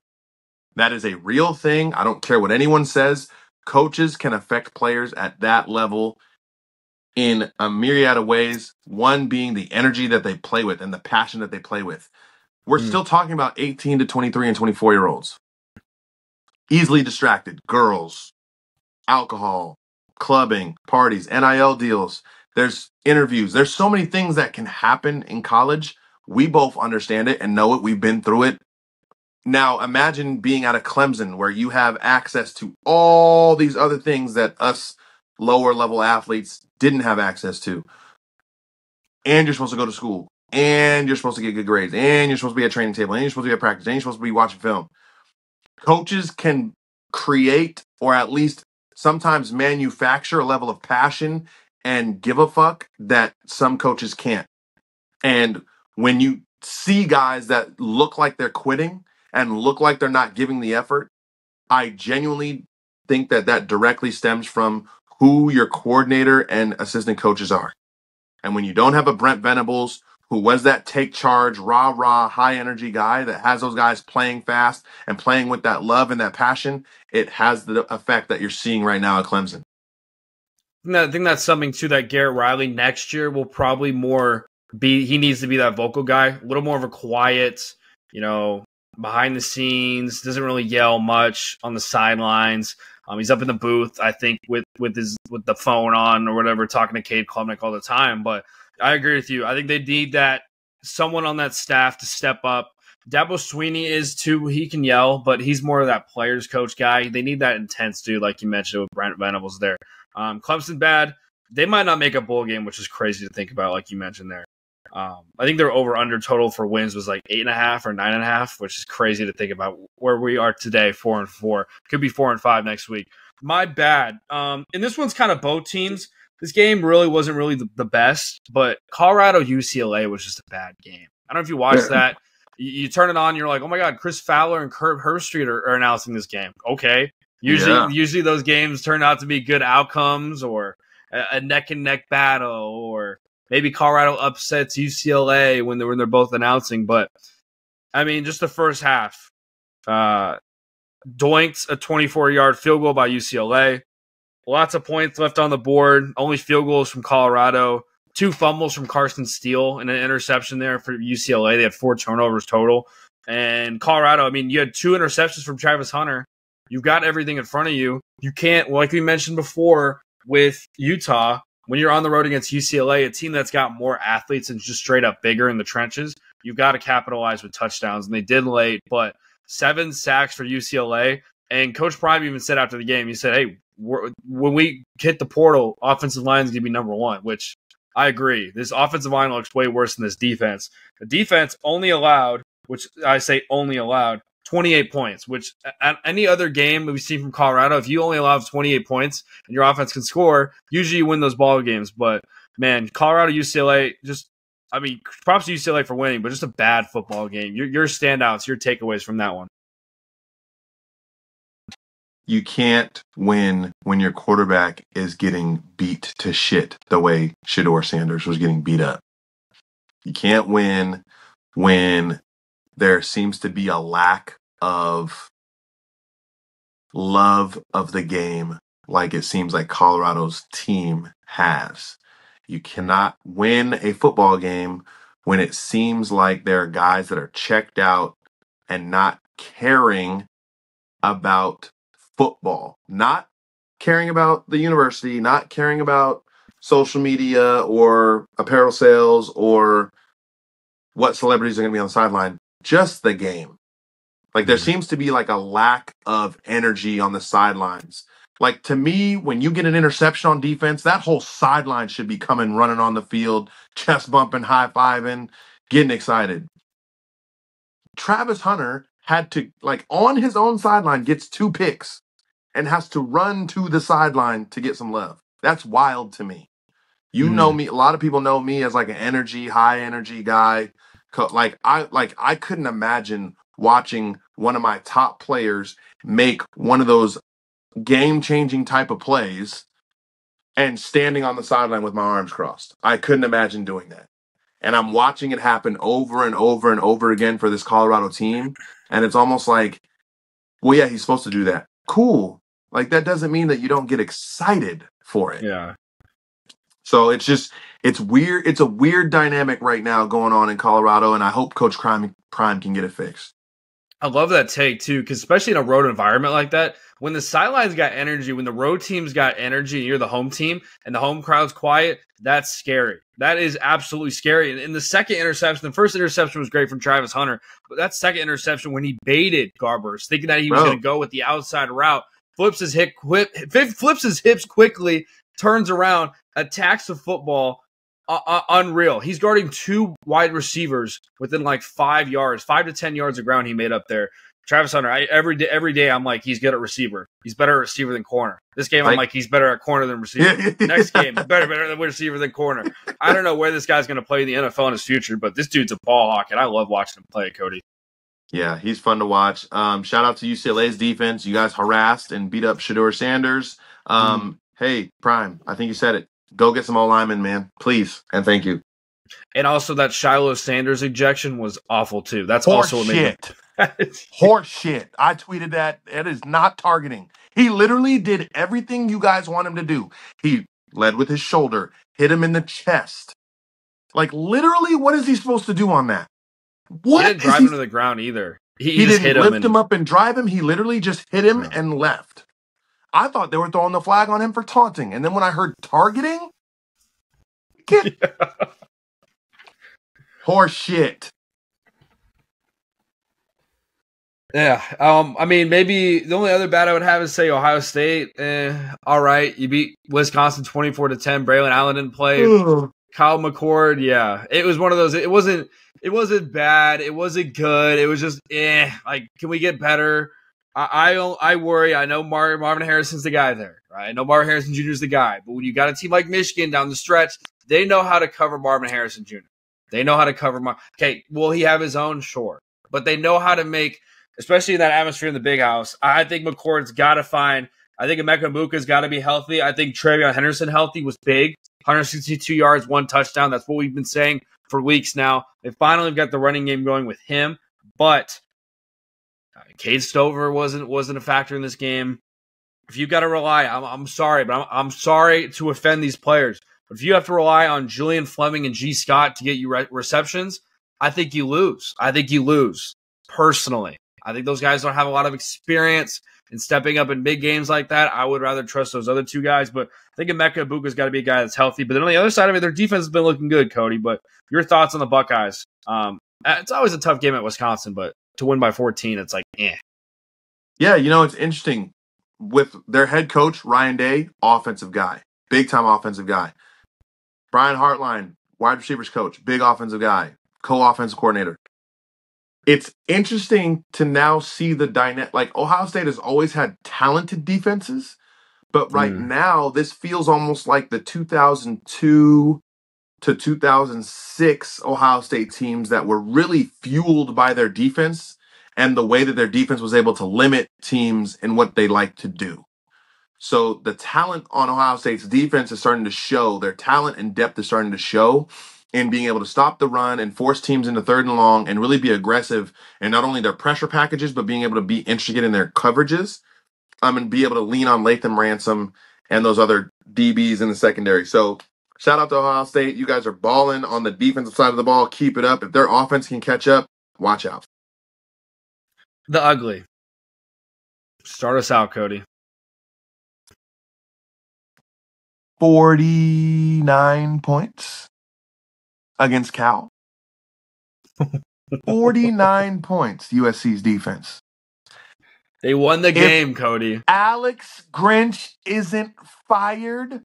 That is a real thing. I don't care what anyone says. Coaches can affect players at that level in a myriad of ways. One being the energy that they play with and the passion that they play with. We're mm. still talking about 18 to 23 and 24 year olds. Easily distracted, girls, alcohol, clubbing, parties, NIL deals. There's interviews. There's so many things that can happen in college. We both understand it and know it. We've been through it. Now imagine being at a Clemson where you have access to all these other things that us lower level athletes didn't have access to. And you're supposed to go to school. And you're supposed to get good grades. And you're supposed to be at training table. And you're supposed to be at practice. And you're supposed to be watching film. Coaches can create or at least sometimes manufacture a level of passion and give a fuck that some coaches can't. And when you see guys that look like they're quitting and look like they're not giving the effort, I genuinely think that that directly stems from who your coordinator and assistant coaches are. And when you don't have a Brent Venables who was that take charge, rah rah, high energy guy that has those guys playing fast and playing with that love and that passion, it has the effect that you're seeing right now at Clemson. I think that's something too that Garrett Riley next year will probably more be. He needs to be that vocal guy, a little more of a quiet, you know, behind the scenes. Doesn't really yell much on the sidelines. Um, he's up in the booth, I think, with with his with the phone on or whatever, talking to Cade Klubnik all the time. But I agree with you. I think they need that someone on that staff to step up. Dabo Swinney is too. He can yell, but he's more of that players coach guy. They need that intense dude, like you mentioned with Brent Venables there. Um, Clemson bad. They might not make a bowl game, which is crazy to think about, like you mentioned there. Um, I think their over under total for wins was like eight and a half or nine and a half, which is crazy to think about where we are today, four and four. Could be four and five next week. My bad. Um, and this one's kind of both teams. This game really wasn't really the, the best, but Colorado UCLA was just a bad game. I don't know if you watched that. You, you turn it on, you're like, oh my god, Chris Fowler and Kirk Herbstreit are, are announcing this game. Okay, usually Yeah. usually those games turn out to be good outcomes or a neck and neck battle or maybe Colorado upsets UCLA when they're when they're both announcing. But I mean, just the first half, uh, doinked a 24 yard field goal by UCLA. Lots of points left on the board. Only field goals from Colorado. Two fumbles from Carson Steele and an interception there for UCLA. They had four turnovers total. And Colorado, I mean, you had two interceptions from Travis Hunter. You've got everything in front of you. You can't, like we mentioned before with Utah, when you're on the road against UCLA, a team that's got more athletes and just straight up bigger in the trenches, you've got to capitalize with touchdowns. And they did late, but seven sacks for UCLA. And Coach Prime even said after the game, he said, "Hey, when we hit the portal, offensive line is going to be number one." Which I agree. This offensive line looks way worse than this defense. The defense only allowed, which I say only allowed, 28 points. Which at any other game we've seen from Colorado, if you only allow 28 points and your offense can score, usually you win those ball games. But man, Colorado UCLA just. I mean, props to UCLA for winning, but just a bad football game. Your, your standouts, your takeaways from that one. You can't win when your quarterback is getting beat to shit the way Shedeur Sanders was getting beat up. You can't win when there seems to be a lack of love of the game like it seems like Colorado's team has. You cannot win a football game when it seems like there are guys that are checked out and not caring about football, not caring about the university, not caring about social media or apparel sales or what celebrities are going to be on the sideline, just the game. Like there Mhm. seems to be like a lack of energy on the sidelines. Like to me, when you get an interception on defense, that whole sideline should be coming running on the field, chest bumping, high fiving, getting excited. Travis Hunter had to like on his own sideline gets two picks and has to run to the sideline to get some love. That's wild to me. You know me. A lot of people know me as like an energy, high energy guy. Like I like I couldn't imagine watching one of my top players make one of those game changing type of plays and standing on the sideline with my arms crossed. I couldn't imagine doing that. And I'm watching it happen over and over and over again for this Colorado team. And it's almost like, well, yeah, he's supposed to do that. Cool. Like that doesn't mean that you don't get excited for it. Yeah. So it's just it's weird. It's a weird dynamic right now going on in Colorado, and I hope Coach Prime Prime can get it fixed. I love that take too, because especially in a road environment like that, when the sidelines got energy, when the road teams got energy, and you're the home team, and the home crowd's quiet, that's scary. That is absolutely scary. And in the second interception, the first interception was great from Travis Hunter, but that second interception when he baited Garbers, thinking that he was going to go with the outside route, flips his hip, flips his hips quickly, turns around, attacks the football. Uh, uh, unreal. He's guarding two wide receivers within like five yards, five to ten yards of ground. He made up there. Travis Hunter. I, every day, every day, I'm like, he's good at receiver. He's better at receiver than corner. This game, I'm like, he's better at corner than receiver. Next game, better, better than receiver than corner. I don't know where this guy's going to play in the NFL in his future, but this dude's a ball hawk, and I love watching him play, Cody. Yeah, he's fun to watch. Um, shout out to UCLA's defense. You guys harassed and beat up Shedeur Sanders. Um, mm. Hey, Prime, I think you said it. Go get some old linemen, man. Please. And thank you. And also that Shilo Sanders ejection was awful too. That's Horse also shit. Horse shit. I tweeted that. It is not targeting. He literally did everything you guys want him to do. He led with his shoulder, hit him in the chest. Like literally, what is he supposed to do on that? What? He didn't drive he... him to the ground either. He, he, he didn't lift him, and... him, up and drive him. He literally just hit him and left. I thought they were throwing the flag on him for taunting. And then when I heard targeting, get yeah. horse shit. Yeah. Um, I mean, maybe the only other bad I would have is say Ohio State. Eh, all right. You beat Wisconsin 24 to 10. Braylon Allen didn't play. Ugh. Kyle McCord, yeah. It was one of those. It wasn't it wasn't bad. It wasn't good. It was just eh. Like, can we get better? I I, I worry. I know Mar- Marvin Harrison's the guy there. Right? I know Marvin Harrison Jr. is the guy. But when you got a team like Michigan down the stretch, they know how to cover Marvin Harrison Jr. They know how to cover Mar- Okay, will he have his own? Sure, but they know how to make, especially in that atmosphere in the big house. I think McCord's got to find. I think Emeka Egbuka's got to be healthy. I think TreVeyon Henderson healthy was big. 162 yards, one touchdown. That's what we've been saying for weeks now. They finally got the running game going with him, but Cade Stover wasn't wasn't a factor in this game. If you've got to rely, I'm, I'm sorry, but I'm, I'm sorry to offend these players. But if you have to rely on Julian Fleming and Gee Scott to get you re- receptions, I think you lose. I think you lose personally. I think those guys don't have a lot of experience in stepping up in big games like that. I would rather trust those other two guys, but I think Emeka Egbuka's got to be a guy that's healthy. But then on the other side of it, their defense has been looking good, Cody. But your thoughts on the Buckeyes? Um, it's always a tough game at Wisconsin, but to win by 14, it's like, eh. Yeah, you know, it's interesting. With their head coach, Ryan Day, offensive guy, big time offensive guy. Brian Hartline, wide receivers coach, big offensive guy, co offensive coordinator. It's interesting to now see the dynamic. Like Ohio State has always had talented defenses, but right mm. now this feels almost like the 2002 to 2006 Ohio State teams that were really fueled by their defense and the way that their defense was able to limit teams in what they like to do. So the talent on Ohio State's defense is starting to show, their talent and depth is starting to show in being able to stop the run and force teams into third and long and really be aggressive and not only their pressure packages, but being able to be intricate in their coverages um, and be able to lean on Lathan Ransom and those other DBs in the secondary. So Shout out to Ohio State. You guys are balling on the defensive side of the ball. Keep it up. If their offense can catch up, watch out. The ugly. Start us out, Cody. 49 points against Cal. 49 points, USC's defense. They won the if game, Cody. Alex Grinch isn't fired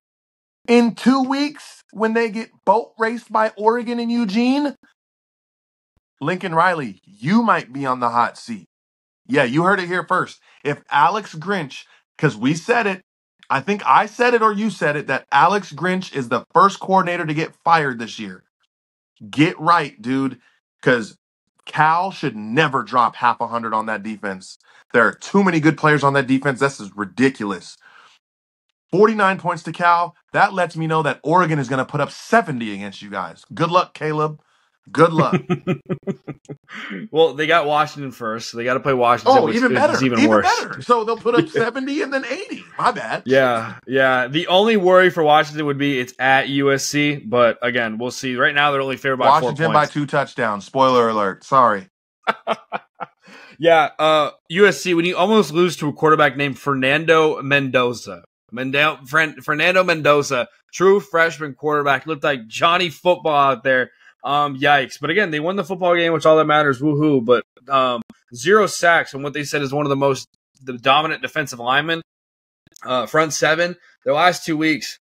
in two weeks when they get boat raced by Oregon and Eugene, Lincoln Riley, you might be on the hot seat. Yeah, you heard it here first. If Alex Grinch, because we said it, I think I said it or you said it, that Alex Grinch is the first coordinator to get fired this year. Get right, dude, because Cal should never drop half a hundred on that defense. There are too many good players on that defense. This is ridiculous. 49 points to Cal. That lets me know that Oregon is going to put up 70 against you guys. Good luck, Caleb. Good luck. well, they got Washington first, so they got to play Washington. Oh, even better. Even, even worse. better. So they'll put up 70 and then 80. My bad. Yeah, yeah. The only worry for Washington would be it's at USC, but again, we'll see. Right now, they're only favored by Washington by two touchdowns. Spoiler alert. Sorry. yeah, uh, USC when you almost lose to a quarterback named Fernando Mendoza. Mendo- Fernando Mendoza, true freshman quarterback, looked like Johnny Football out there. Um, yikes! But again, they won the football game, which all that matters. Woohoo! But um, zero sacks, and what they said is one of the most the dominant defensive linemen, uh, front seven. Their last two weeks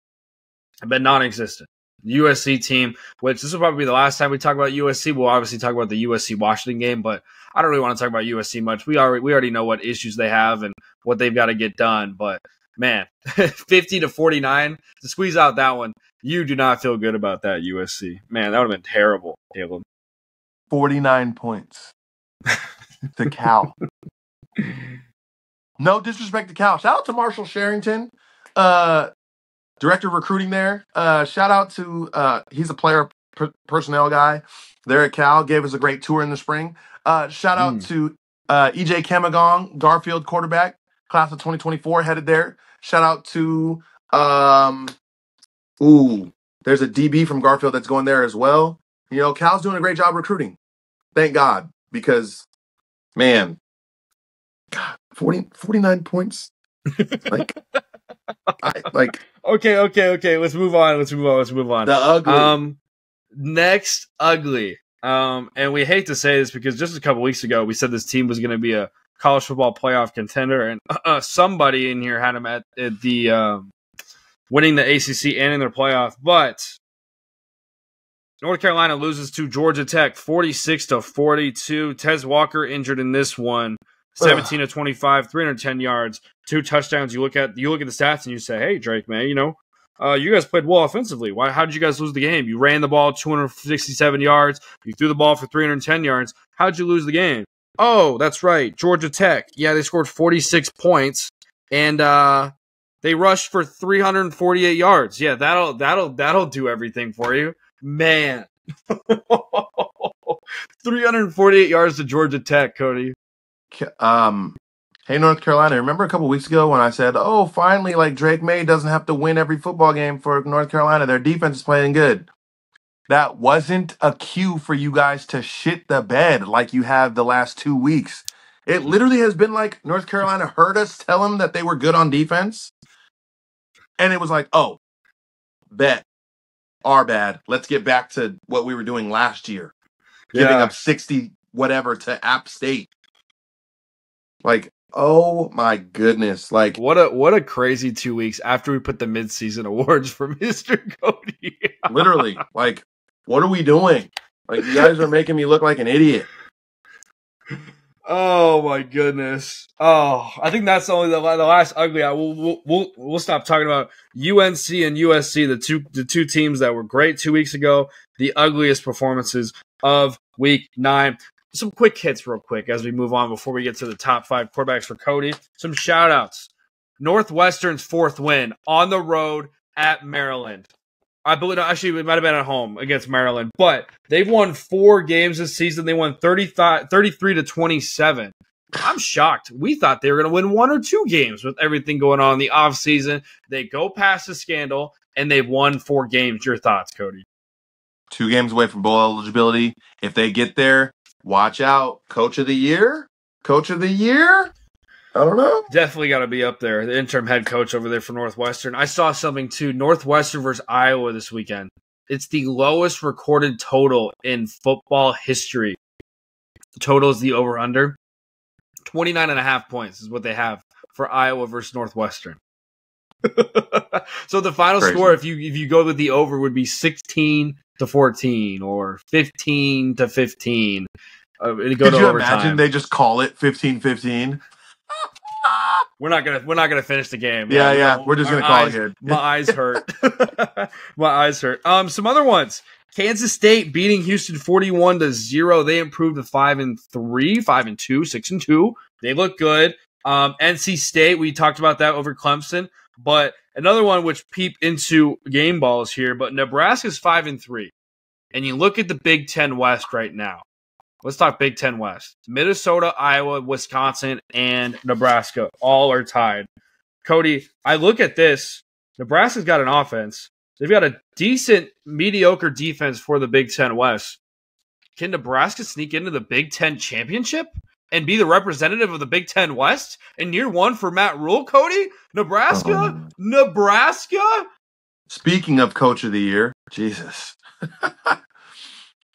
have been non-existent. USC team, which this will probably be the last time we talk about USC. We'll obviously talk about the USC Washington game, but I don't really want to talk about USC much. We already we already know what issues they have and what they've got to get done. But man, fifty to forty nine to squeeze out that one, you do not feel good about that USC. Man, that would have been terrible, Caleb. Forty nine points to Cal. no disrespect to Cal. Shout out to Marshall Sherrington. Uh, director of recruiting there. Uh, shout out to uh, he's a player per- personnel guy there at Cal. Gave us a great tour in the spring. Uh, shout out mm. to uh, EJ Caminong, Garfield quarterback, class of 2024, headed there. Shout out to um, ooh, there's a DB from Garfield that's going there as well. You know, Cal's doing a great job recruiting. Thank God, because man, God, 40, 49 points. like, I, like okay, okay, okay. Let's move on. Let's move on. Let's move on. The ugly. Um, next ugly. Um, and we hate to say this because just a couple weeks ago we said this team was going to be a college football playoff contender, and uh, somebody in here had them at, at the um, winning the ACC and in their playoff. But North Carolina loses to Georgia Tech, forty-six to forty-two. Tez Walker injured in this one. 17 to 25, 310 yards, two touchdowns. You look at you look at the stats and you say, "Hey, Drake, man, you know, uh, you guys played well offensively. Why? How did you guys lose the game? You ran the ball 267 yards. You threw the ball for 310 yards. How did you lose the game? Oh, that's right, Georgia Tech. Yeah, they scored 46 points and uh, they rushed for 348 yards. Yeah, that'll that'll that'll do everything for you, man. 348 yards to Georgia Tech, Cody. Um, hey, North Carolina, remember a couple weeks ago when I said, oh, finally, like Drake Maye doesn't have to win every football game for North Carolina. Their defense is playing good. That wasn't a cue for you guys to shit the bed like you have the last two weeks. It literally has been like North Carolina heard us tell them that they were good on defense. And it was like, oh, bet. Our bad. Let's get back to what we were doing last year. Giving Yeah. up 60 whatever to App State. Like, oh my goodness. Like, What a what a crazy two weeks after we put the midseason awards for Mr. Cody. literally, like, what are we doing? Like, you guys are making me look like an idiot. Oh my goodness! Oh, I think that's only the, the last ugly. I will we'll, we'll we'll stop talking about UNC and USC, the two the two teams that were great two weeks ago. The ugliest performances of Week Nine. Some quick hits, real quick, as we move on before we get to the top five quarterbacks for Cody. Some shout outs. Northwestern's fourth win on the road at Maryland. I believe actually it might have been at home against Maryland, but they've won four games this season. They won 30, 33 to 27. I'm shocked. We thought they were going to win one or two games with everything going on in the offseason. They go past the scandal and they've won four games. Your thoughts, Cody? Two games away from bowl eligibility. If they get there, watch out. Coach of the year? Coach of the year? I don't know. Definitely got to be up there. The interim head coach over there for Northwestern. I saw something too. Northwestern versus Iowa this weekend. It's the lowest recorded total in football history. The total is the over under. 29 and a half points is what they have for Iowa versus Northwestern. so the final Crazy. score, if you if you go with the over, would be 16 to 14 or 15 to 15. Uh, Could to you overtime. imagine they just call it 15 15? We're not gonna we're not gonna finish the game. Yeah, we yeah. We're just going to call eyes- it here. My eyes hurt. My eyes hurt. Um, some other ones. Kansas State beating Houston forty-one to zero. They improved to five and three, five and two, six and two. They look good. Um, NC State. We talked about that over Clemson, but another one which peep into game balls here. But Nebraska's five and three, and you look at the Big Ten West right now. Let's talk Big Ten West. Minnesota, Iowa, Wisconsin, and Nebraska all are tied. Cody, I look at this. Nebraska's got an offense. They've got a decent, mediocre defense for the Big Ten West. Can Nebraska sneak into the Big Ten championship? and be the representative of the Big Ten West in year one for Matt Rhule, Cody? Nebraska? Um, Nebraska? Speaking of coach of the year, Jesus.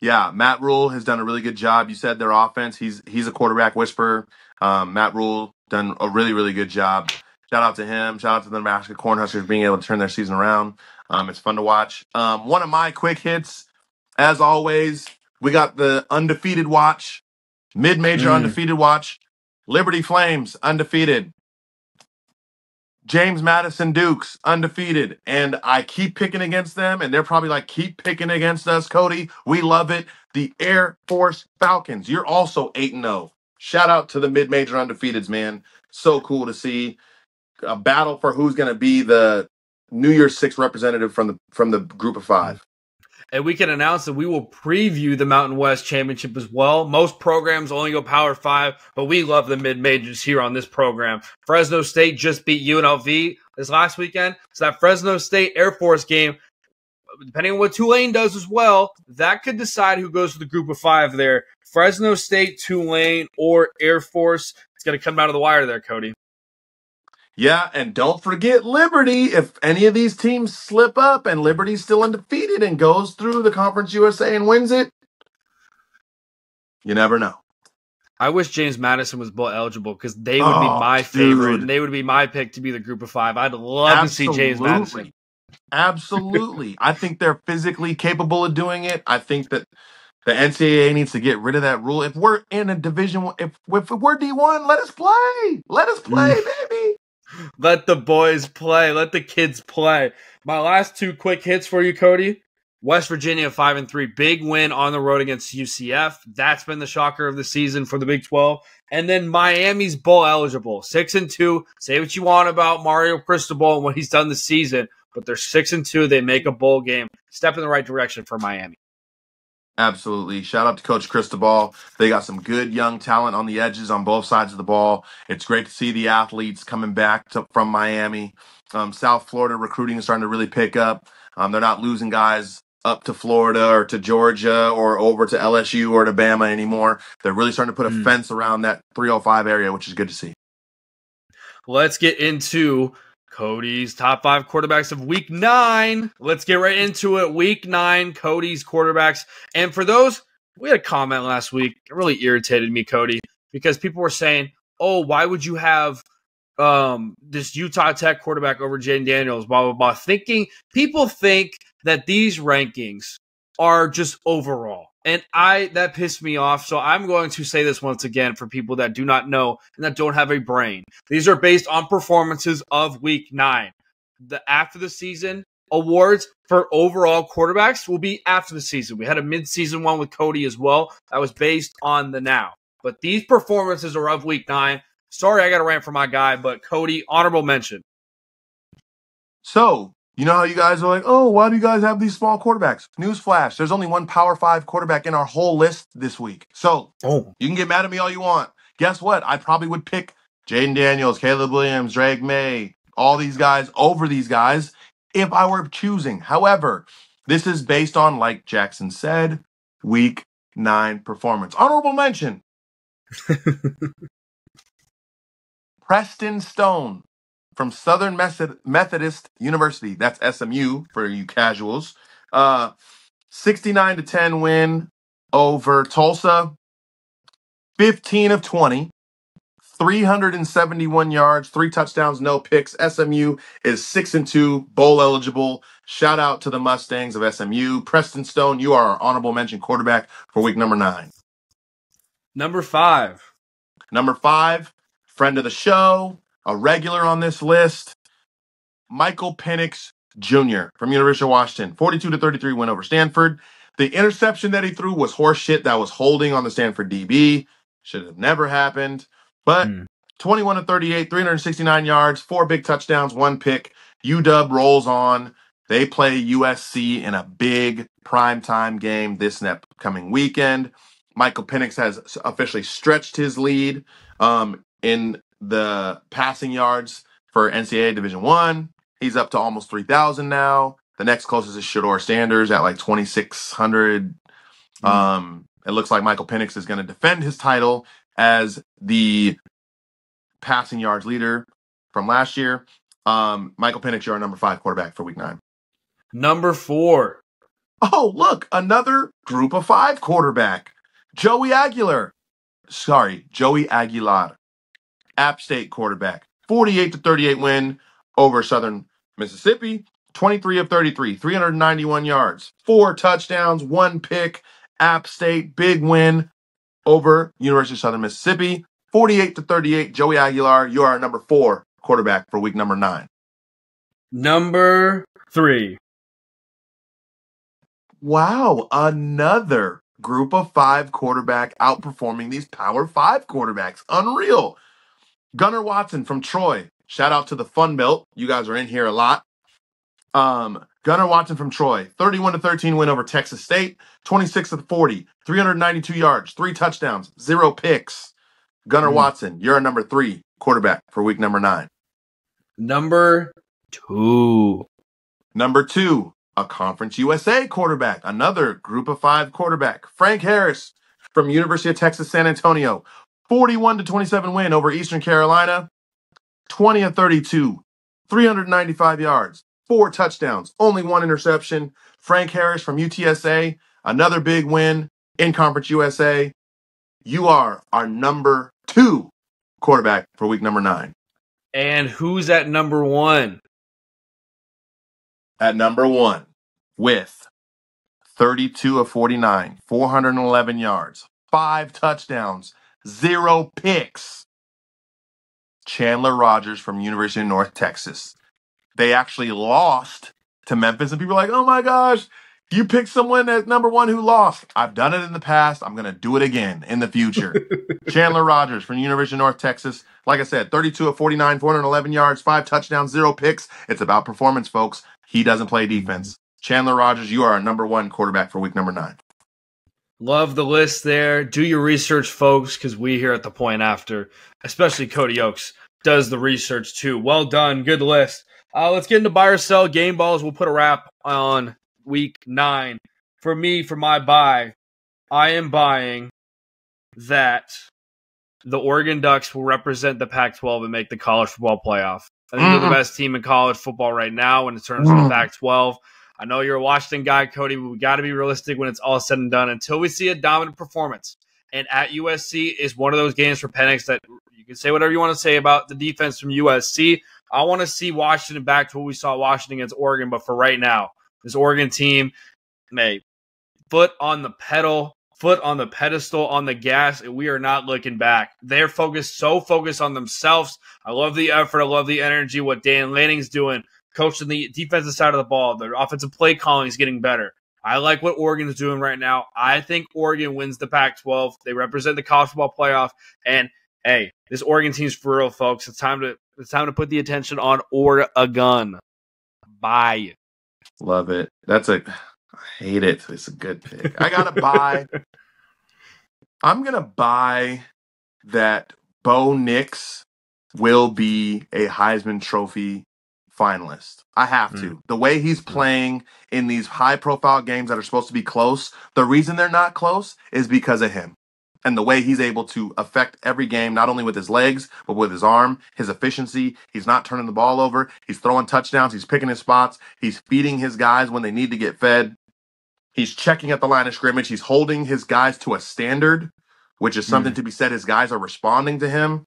yeah, Matt Rhule has done a really good job. You said their offense. He's he's a quarterback whisperer. Um, Matt Rhule done a really really good job. Shout out to him. Shout out to the Nebraska Cornhuskers being able to turn their season around. Um, it's fun to watch. Um, one of my quick hits, as always, we got the undefeated watch, mid major Mm. undefeated watch. Liberty Flames undefeated. James Madison Dukes undefeated, and I keep picking against them, and they're probably like, keep picking against us, Cody. We love it. The Air Force Falcons, you're also eight and zero. Shout out to the mid-major undefeateds, man. So cool to see a battle for who's going to be the New Year's Six representative from the from the group of five. And we can announce that we will preview the Mountain West Championship as well. Most programs only go Power Five, but we love the mid majors here on this program. Fresno State just beat UNLV this last weekend. So that Fresno State Air Force game, depending on what Tulane does as well, that could decide who goes to the group of five there. Fresno State, Tulane, or Air Force. It's going to come out of the wire there, Cody. Yeah, and don't forget Liberty. If any of these teams slip up and Liberty's still undefeated and goes through the Conference USA and wins it, you never know. I wish James Madison was bowl eligible because they would be Oh, my favorite. dude. And they would be my pick to be the group of five. I'd love to see James Madison. Absolutely. I think they're physically capable of doing it. I think that the NCAA needs to get rid of that rule. If we're in a division, if, if we're D1, let us play. Let us play, mm. baby. Let the boys play. Let the kids play. My last two quick hits for you, Cody. West Virginia five and three, big win on the road against UCF. That's been the shocker of the season for the Big Twelve. And then Miami's bowl eligible, six and two. Say what you want about Mario Cristobal and what he's done this season, but they're six and two. They make a bowl game. Step in the right direction for Miami. Absolutely. Shout out to Coach Cristobal. They got some good young talent on the edges on both sides of the ball. It's great to see the athletes coming back to, from Miami. Um, South Florida recruiting is starting to really pick up. Um, they're not losing guys up to Florida or to Georgia or over to LSU or to Bama anymore. They're really starting to put a Mm. fence around that 305 area, which is good to see. Let's get into Cody's top five quarterbacks of week nine. Let's get right into it. Week nine, Cody's quarterbacks. And for those, we had a comment last week. It really irritated me, Cody, because people were saying, oh, why would you have um, this Utah Tech quarterback over Jayden Daniels, blah, blah, blah. Thinking, people think that these rankings are just overall. And I that pissed me off. So I'm going to say this once again for people that do not know and that don't have a brain. These are based on performances of week nine. The after the season awards for overall quarterbacks will be after the season. We had a mid-season one with Cody as well. That was based on the now. But these performances are of week nine. Sorry, I got to rant for my guy, but Cody, honorable mention. So, you know how you guys are like, oh, why do you guys have these small quarterbacks? Newsflash, there's only one Power Five quarterback in our whole list this week. So, Oh, you can get mad at me all you want. Guess what? I probably would pick Jayden Daniels, Caleb Williams, Drake Maye, all these guys over these guys if I were choosing. However, this is based on, like Jackson said, week nine performance. Honorable mention Preston Stone from Southern Method- Methodist University. That's SMU for you casuals. Uh, 69 to 10 win over Tulsa. 15 of 20. 371 yards, three touchdowns, no picks. SMU is 6 and 2, bowl eligible. Shout out to the Mustangs of SMU. Preston Stone, you are our honorable mention quarterback for week number 9. number five. Number five, friend of the show, a regular on this list, Michael Penix Jr. from University of Washington, 42 to 33 win over Stanford. The interception that he threw was horseshit that was holding on the Stanford DB. Should have never happened. But Hmm. 21 to 38, 369 yards, four big touchdowns, one pick. UW rolls on. They play USC in a big primetime game this upcoming weekend. Michael Penix has officially stretched his lead um, in the passing yards for NCAA Division One. He's up to almost 3,000 now. The next closest is Shedeur Sanders at like 2,600. Mm. Um, it looks like Michael Penix is going to defend his title as the passing yards leader from last year. Um, Michael Penix, you're our number five quarterback for week nine. Number four. Oh, look, another group of five quarterback. Joey Aguilar. Sorry, Joey Aguilar. App State quarterback. 48 to 38 win over Southern Mississippi. 23 of 33, 391 yards, four touchdowns, one pick. App State, big win over University of Southern Mississippi. 48 to 38, Joey Aguilar, you are our number four quarterback for week number nine. Number three. Wow, another group of five quarterback outperforming these power five quarterbacks. Unreal. Gunnar Watson from Troy. Shout out to the Fun Belt. You guys are in here a lot. Um, Gunnar Watson from Troy, 31 to 13 win over Texas State, 26 to 40, 392 yards, three touchdowns, zero picks. Gunnar Mm. Watson, you're a number three quarterback for week number nine. Number two. Number two, a Conference USA quarterback, another group of five quarterback, Frank Harris from University of Texas San Antonio, 41 to 27 win over Eastern Carolina, 20 of 32, 395 yards, four touchdowns, only one interception. Frank Harris from UTSA, another big win in Conference USA. You are our number two quarterback for week number nine. And who's at number one? at number one with 32 of 49, 411 yards, five touchdowns, zero picks. Chandler Rogers from University of North Texas. They actually lost to Memphis, and people are like, oh my gosh, you picked someone at number one who lost. I've done it in the past. I'm going to do it again in the future. Chandler Rogers from University of North Texas. Like I said, 32 of 49, 411 yards, five touchdowns, zero picks. It's about performance, folks. He doesn't play defense. Chandler Rogers, you are our number one quarterback for week number nine. Love the list there. Do your research, folks, because we here at the point after, especially Cody Oakes, does the research too. Well done. Good list. Uh, let's get into buy or sell game balls. We'll put a wrap on week nine. For me, for my buy, I am buying that the Oregon Ducks will represent the Pac 12 and make the college football playoff. I think they're Mhm. the best team in college football right now in terms of the Pac 12. I know you're a Washington guy, Cody, but we got to be realistic when it's all said and done until we see a dominant performance. And at USC is one of those games for Penix that you can say whatever you want to say about the defense from USC. I want to see Washington back to what we saw Washington against Oregon, but for right now, this Oregon team, may foot on the pedal, foot on the pedestal, on the gas, and we are not looking back. They're focused, so focused on themselves. I love the effort. I love the energy. What Dan Lanning's doing, coaching the defensive side of the ball. Their offensive play calling is getting better. I like what Oregon's doing right now. I think Oregon wins the Pac 12. They represent the college football playoff. And hey, this Oregon team's for real, folks. It's time to it's time to put the attention on Oregon. Bye. Love it. That's a, I hate it. It's a good pick. I got to buy. I'm going to buy that Bo Nix will be a Heisman Trophy finalist. I have to. Mm. The way he's mm. playing in these high profile games that are supposed to be close, the reason they're not close is because of him. And the way he's able to affect every game, not only with his legs, but with his arm, his efficiency. He's not turning the ball over. He's throwing touchdowns. He's picking his spots. He's feeding his guys when they need to get fed. He's checking at the line of scrimmage. He's holding his guys to a standard, which is something mm. to be said. His guys are responding to him.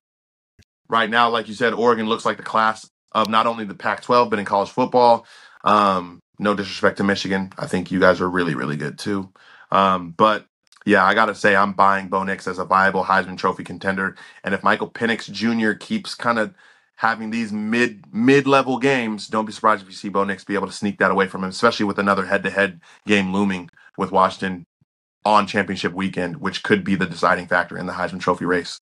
Right now, like you said, Oregon looks like the class of not only the Pac 12, but in college football. Um, no disrespect to Michigan. I think you guys are really, really good too. Um, but yeah, I got to say, I'm buying Bo Nix as a viable Heisman Trophy contender. And if Michael Penix Jr. keeps kind of having these mid mid level games, don't be surprised if you see Bo Nix be able to sneak that away from him, especially with another head to head game looming with Washington on championship weekend, which could be the deciding factor in the Heisman Trophy race.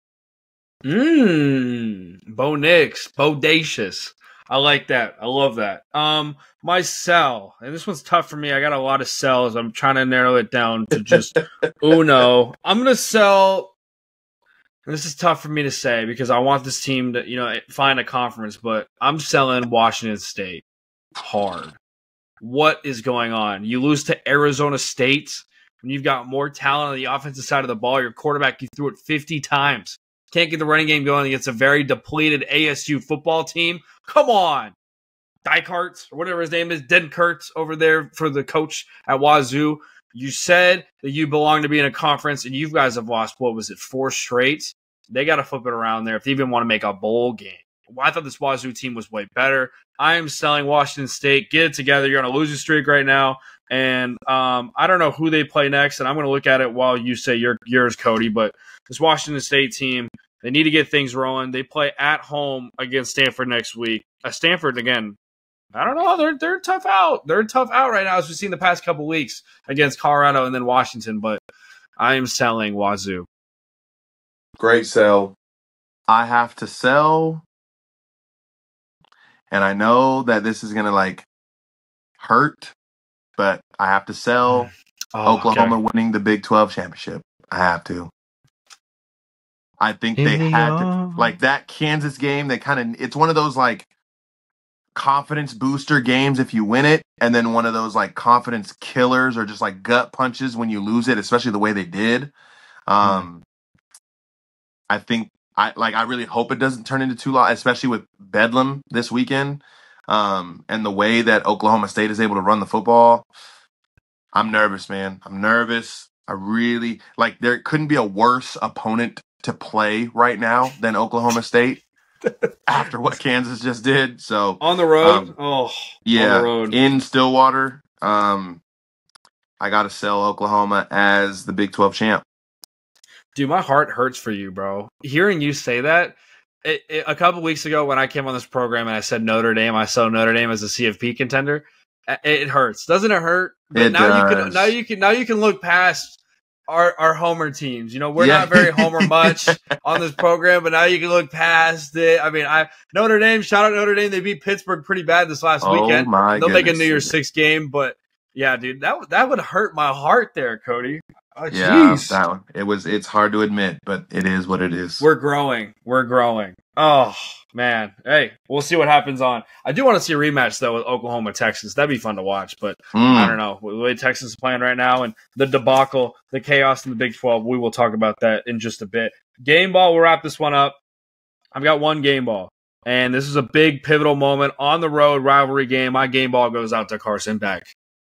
Mmm. Bo Nix. Bodacious. I like that. I love that. Um, my sell, and this one's tough for me. I got a lot of sells. I'm trying to narrow it down to just uno. I'm gonna sell. and This is tough for me to say because I want this team to, you know, find a conference, but I'm selling Washington State hard. What is going on? You lose to Arizona State, when you've got more talent on the offensive side of the ball. Your quarterback, you threw it 50 times. Can't get the running game going against a very depleted ASU football team. Come on. Dykarts or whatever his name is, Den Kurtz over there for the coach at Wazoo. You said that you belong to be in a conference, and you guys have lost, what was it, four straight? They got to flip it around there if they even want to make a bowl game. Well, I thought this Wazoo team was way better. I am selling Washington State. Get it together. You're on a losing streak right now. And um, I don't know who they play next. And I'm going to look at it while you say your, yours, Cody. But this Washington State team, they need to get things rolling. They play at home against Stanford next week. Uh, Stanford, again, I don't know. They're they're tough out. They're tough out right now, as we've seen the past couple weeks against Colorado and then Washington. But I am selling Wazoo. Great sell. I have to sell, and I know that this is gonna like hurt, but I have to sell Oh, Oklahoma okay. winning the Big Twelve championship. I have to. I think they the had to like that Kansas game. They kind of it's one of those like confidence booster games if you win it, and then one of those like confidence killers or just like gut punches when you lose it, especially the way they did. Um, I think I like I really hope it doesn't turn into too long, especially with Bedlam this weekend, um, and the way that Oklahoma State is able to run the football. I'm nervous, man. I'm nervous. I really like there couldn't be a worse opponent to play right now than Oklahoma State after what Kansas just did. So On the road. Um, oh, yeah, on the road. in Stillwater, um, I got to sell Oklahoma as the Big 12 champ. Dude, my heart hurts for you, bro. Hearing you say that, it, it, a couple weeks ago when I came on this program and I said Notre Dame, I saw Notre Dame as a CFP contender. It, it hurts, doesn't it hurt? But It now you does. can now you can now you can look past our our Homer teams. You know, we're Yeah. not very Homer much on this program, but now you can look past it. I mean, I Notre Dame, shout out Notre Dame. They beat Pittsburgh pretty bad this last Oh weekend. They'll make a. New Year's Six game, but yeah, dude, that would- that would hurt my heart there, Cody. Oh, Yeah, that one. It was. It's hard to admit, but it is what it is. We're growing. We're growing. Oh man. Hey, we'll see what happens on. I do want to see a rematch though with Oklahoma Texas. That'd be fun to watch. But Mm. I don't know the way Texas is playing right now and the debacle, the chaos in the Big Twelve. We will talk about that in just a bit. Game ball. We'll wrap this one up. I've got one game ball, and this is a big pivotal moment on the road rivalry game. My game ball goes out to Carson Beck.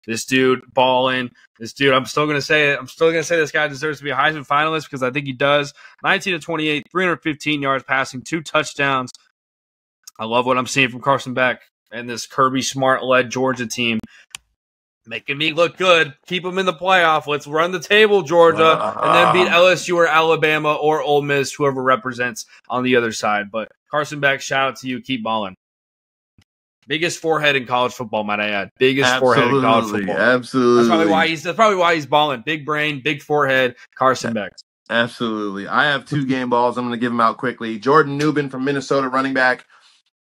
This dude balling. This dude, I'm still gonna say it. I'm still gonna say this guy deserves to be a Heisman finalist because I think he does. 19 to 28, 315 yards passing, two touchdowns. I love what I'm seeing from Carson Beck and this Kirby Smart led Georgia team. Making me look good. Keep them in the playoff. Let's run the table, Georgia, and then beat LSU or Alabama or Ole Miss, whoever represents on the other side. But Carson Beck, shout out to you. Keep balling. Biggest forehead in college football, might I add. Biggest forehead in college football. absolutely, That's probably why he's that's probably why he's balling. Big brain, big forehead, Carson Beck. absolutely. I have two game balls. I'm going to give them out quickly. Jordan Nubin from Minnesota, running back,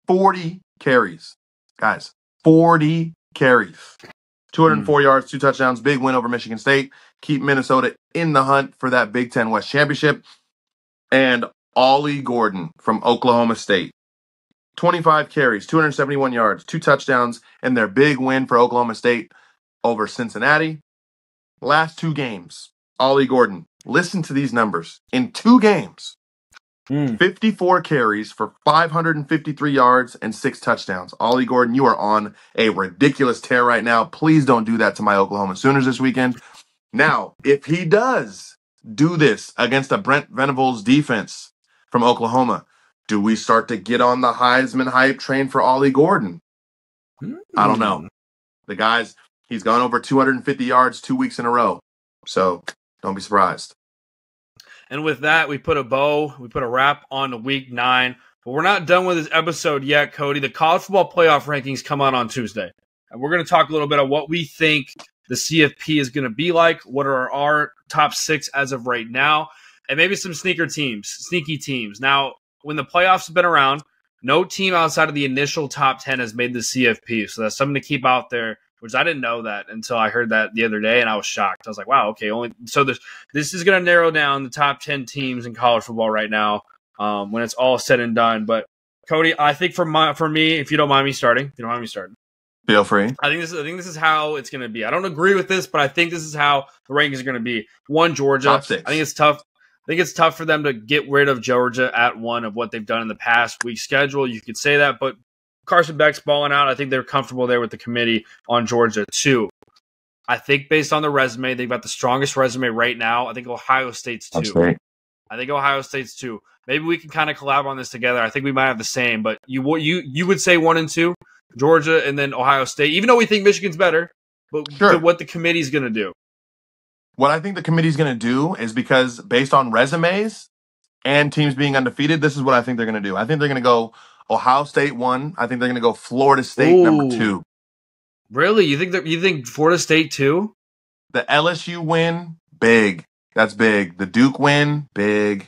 40 carries, guys, 40 carries, 204 hmm. yards, two touchdowns, big win over Michigan State. Keep Minnesota in the hunt for that Big Ten West championship. And Ollie Gordon from Oklahoma State. 25 carries, 271 yards, two touchdowns, and their big win for Oklahoma State over Cincinnati. Last two games, Ollie Gordon. Listen to these numbers. In two games, Mm. 54 carries for 553 yards and six touchdowns. Ollie Gordon, you are on a ridiculous tear right now. Please don't do that to my Oklahoma Sooners this weekend. Now, if he does do this against a Brent Venables defense from Oklahoma, do we start to get on the Heisman hype train for Ollie Gordon? I don't know. Hmm. The guy's he's gone over 250 yards two weeks in a row. So don't be surprised. And with that, we put a bow, we put a wrap on week nine. But we're not done with this episode yet, Cody. The college football playoff rankings come out on Tuesday. And we're going to talk a little bit of what we think the CFP is going to be like, what are our top six as of right now, and maybe some sneaker teams, sneaky teams. Now, when the playoffs have been around, no team outside of the initial top 10 has made the CFP. So that's something to keep out there, which I didn't know that until I heard that the other day and I was shocked. I was like, wow, okay, only so there's this is going to narrow down the top 10 teams in college football right now um, when it's all said and done. But Cody, I think for my for me, if you don't mind me starting, if you don't mind me starting, Feel free. I think this is I think this is how it's going to be. I don't agree with this, but I think this is how the rankings are going to be. One Georgia. I think it's tough. I think it's tough for them to get rid of Georgia at one of what they've done in the past week schedule. You could say that, but Carson Beck's balling out. I think they're comfortable there with the committee on Georgia too. I think based on the resume, they've got the strongest resume right now. I think Ohio State's too. great. I think Ohio State's too. Maybe we can kind of collab on this together. I think we might have the same, but you would you you would say one and two, Georgia and then Ohio State, even though we think Michigan's better. But Sure. the- what the committee's going to do? What I think the committee's going to do is because based on resumes and teams being undefeated, this is what I think they're going to do. I think they're going to go Ohio State one. I think they're going to go Florida State number two. Really, you think that you think Florida State too? The LSU win, big. That's big. The Duke win, big.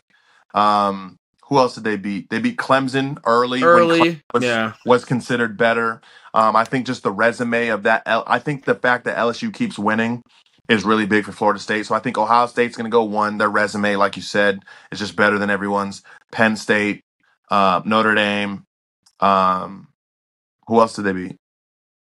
Um, who else did they beat? They beat Clemson early. Early, was, yeah. was considered better. Um, I think just the resume of that. L- I think the fact that LSU keeps winning is really big for Florida State. So I think Ohio State's going to go one. Their resume, like you said, is just better than everyone's. Penn State, uh, Notre Dame. Um, who else did they beat?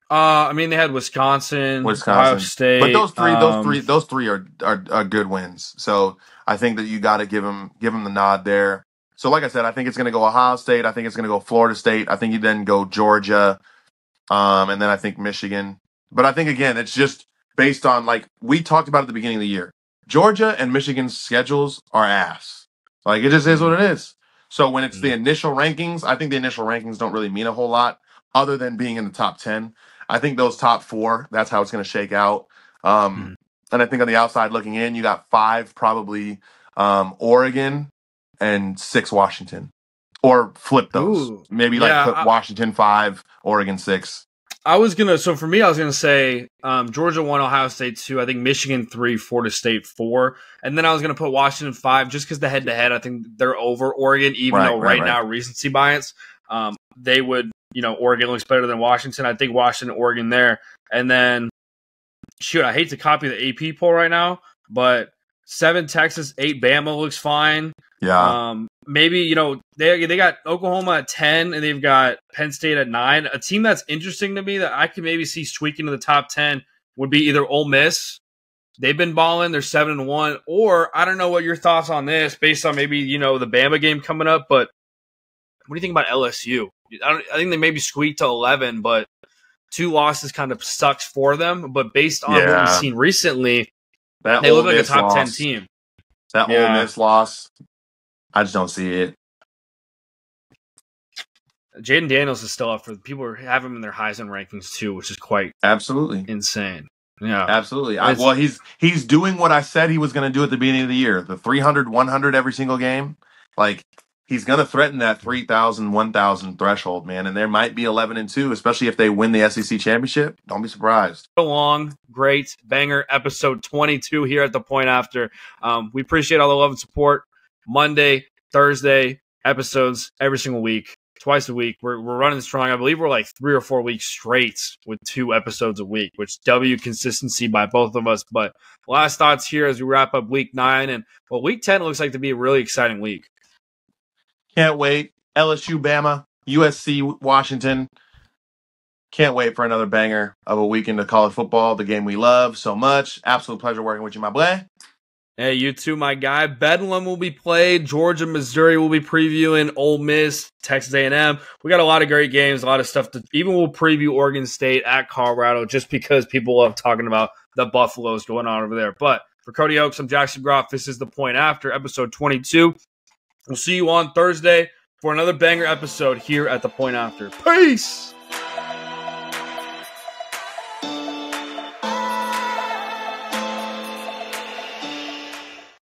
Uh, I mean, they had Wisconsin, Wisconsin. Ohio State, But those three, those um, three, those three are, are are good wins. So I think that you got to give them give them the nod there. So like I said, I think it's going to go Ohio State. I think it's going to go Florida State. I think you then go Georgia, um, and then I think Michigan. But I think again, it's just based on like we talked about at the beginning of the year. Georgia and Michigan's schedules are ass. Like it just is what it is. So when it's the initial rankings, I think the initial rankings don't really mean a whole lot other than being in the top 10. I think those top four, that's how it's going to shake out. Um, And I think on the outside looking in, you got five probably um, Oregon and six Washington. Or flip those. Ooh. Maybe like Yeah, put I- Washington five, Oregon six. I was gonna. So for me, I was gonna say um, Georgia one, Ohio State two. I think Michigan three, Florida State four, and then I was gonna put Washington five, just because the head to head. I think they're over Oregon, even Right, though right, right, now recency bias, um, they would. You know, Oregon looks better than Washington. I think Washington, Oregon there, and then shoot, I hate to copy the AP poll right now, but seven Texas, eight Bama looks fine. Yeah. Um, maybe you know they they got Oklahoma at ten, and they've got Penn State at nine. A team that's interesting to me that I could maybe see squeaking to the top ten would be either Ole Miss. They've been balling; they're seven and one. Or I don't know what your thoughts on this, based on maybe you know the Bama game coming up. But what do you think about LSU? I, don't, I think they maybe squeaked to eleven, but two losses kind of sucks for them. But based on what we've seen recently, that they look like a Miss top ten loss- team. That Yeah. Ole Miss loss, I just don't see it. Jayden Daniels is still up for people are have him in their Heisman rankings too, which is quite Absolutely. insane. Yeah. Absolutely. I, well, he's he's doing what I said he was going to do at the beginning of the year. The 300 100 every single game. Like he's going to threaten that 3000 1000 threshold, man, and there might be 11 and 2, especially if they win the SEC championship. Don't be surprised. long, great banger episode 22 here at the point after. Um, we appreciate all the love and support. Monday, Thursday episodes every single week, twice a week. We're, we're running strong. I believe we're like three or four weeks straight with two episodes a week, which W consistency by both of us. But last thoughts here as we wrap up week nine. And well, week 10 looks like to be a really exciting week. Can't wait. LSU Bama, USC Washington. Can't wait for another banger of a weekend of college football, the game we love so much. Absolute pleasure working with you, my boy. Hey, you too, my guy. Bedlam will be played. Georgia, Missouri will be previewing. Ole Miss, Texas A&M. We got a lot of great games, a lot of stuff to. Even we'll preview Oregon State at Colorado, just because people love talking about the Buffaloes going on over there. But for Cody Oakes, I'm Jackson Groff. This is the point after episode 22. We'll see you on Thursday for another banger episode here at the point after. Peace.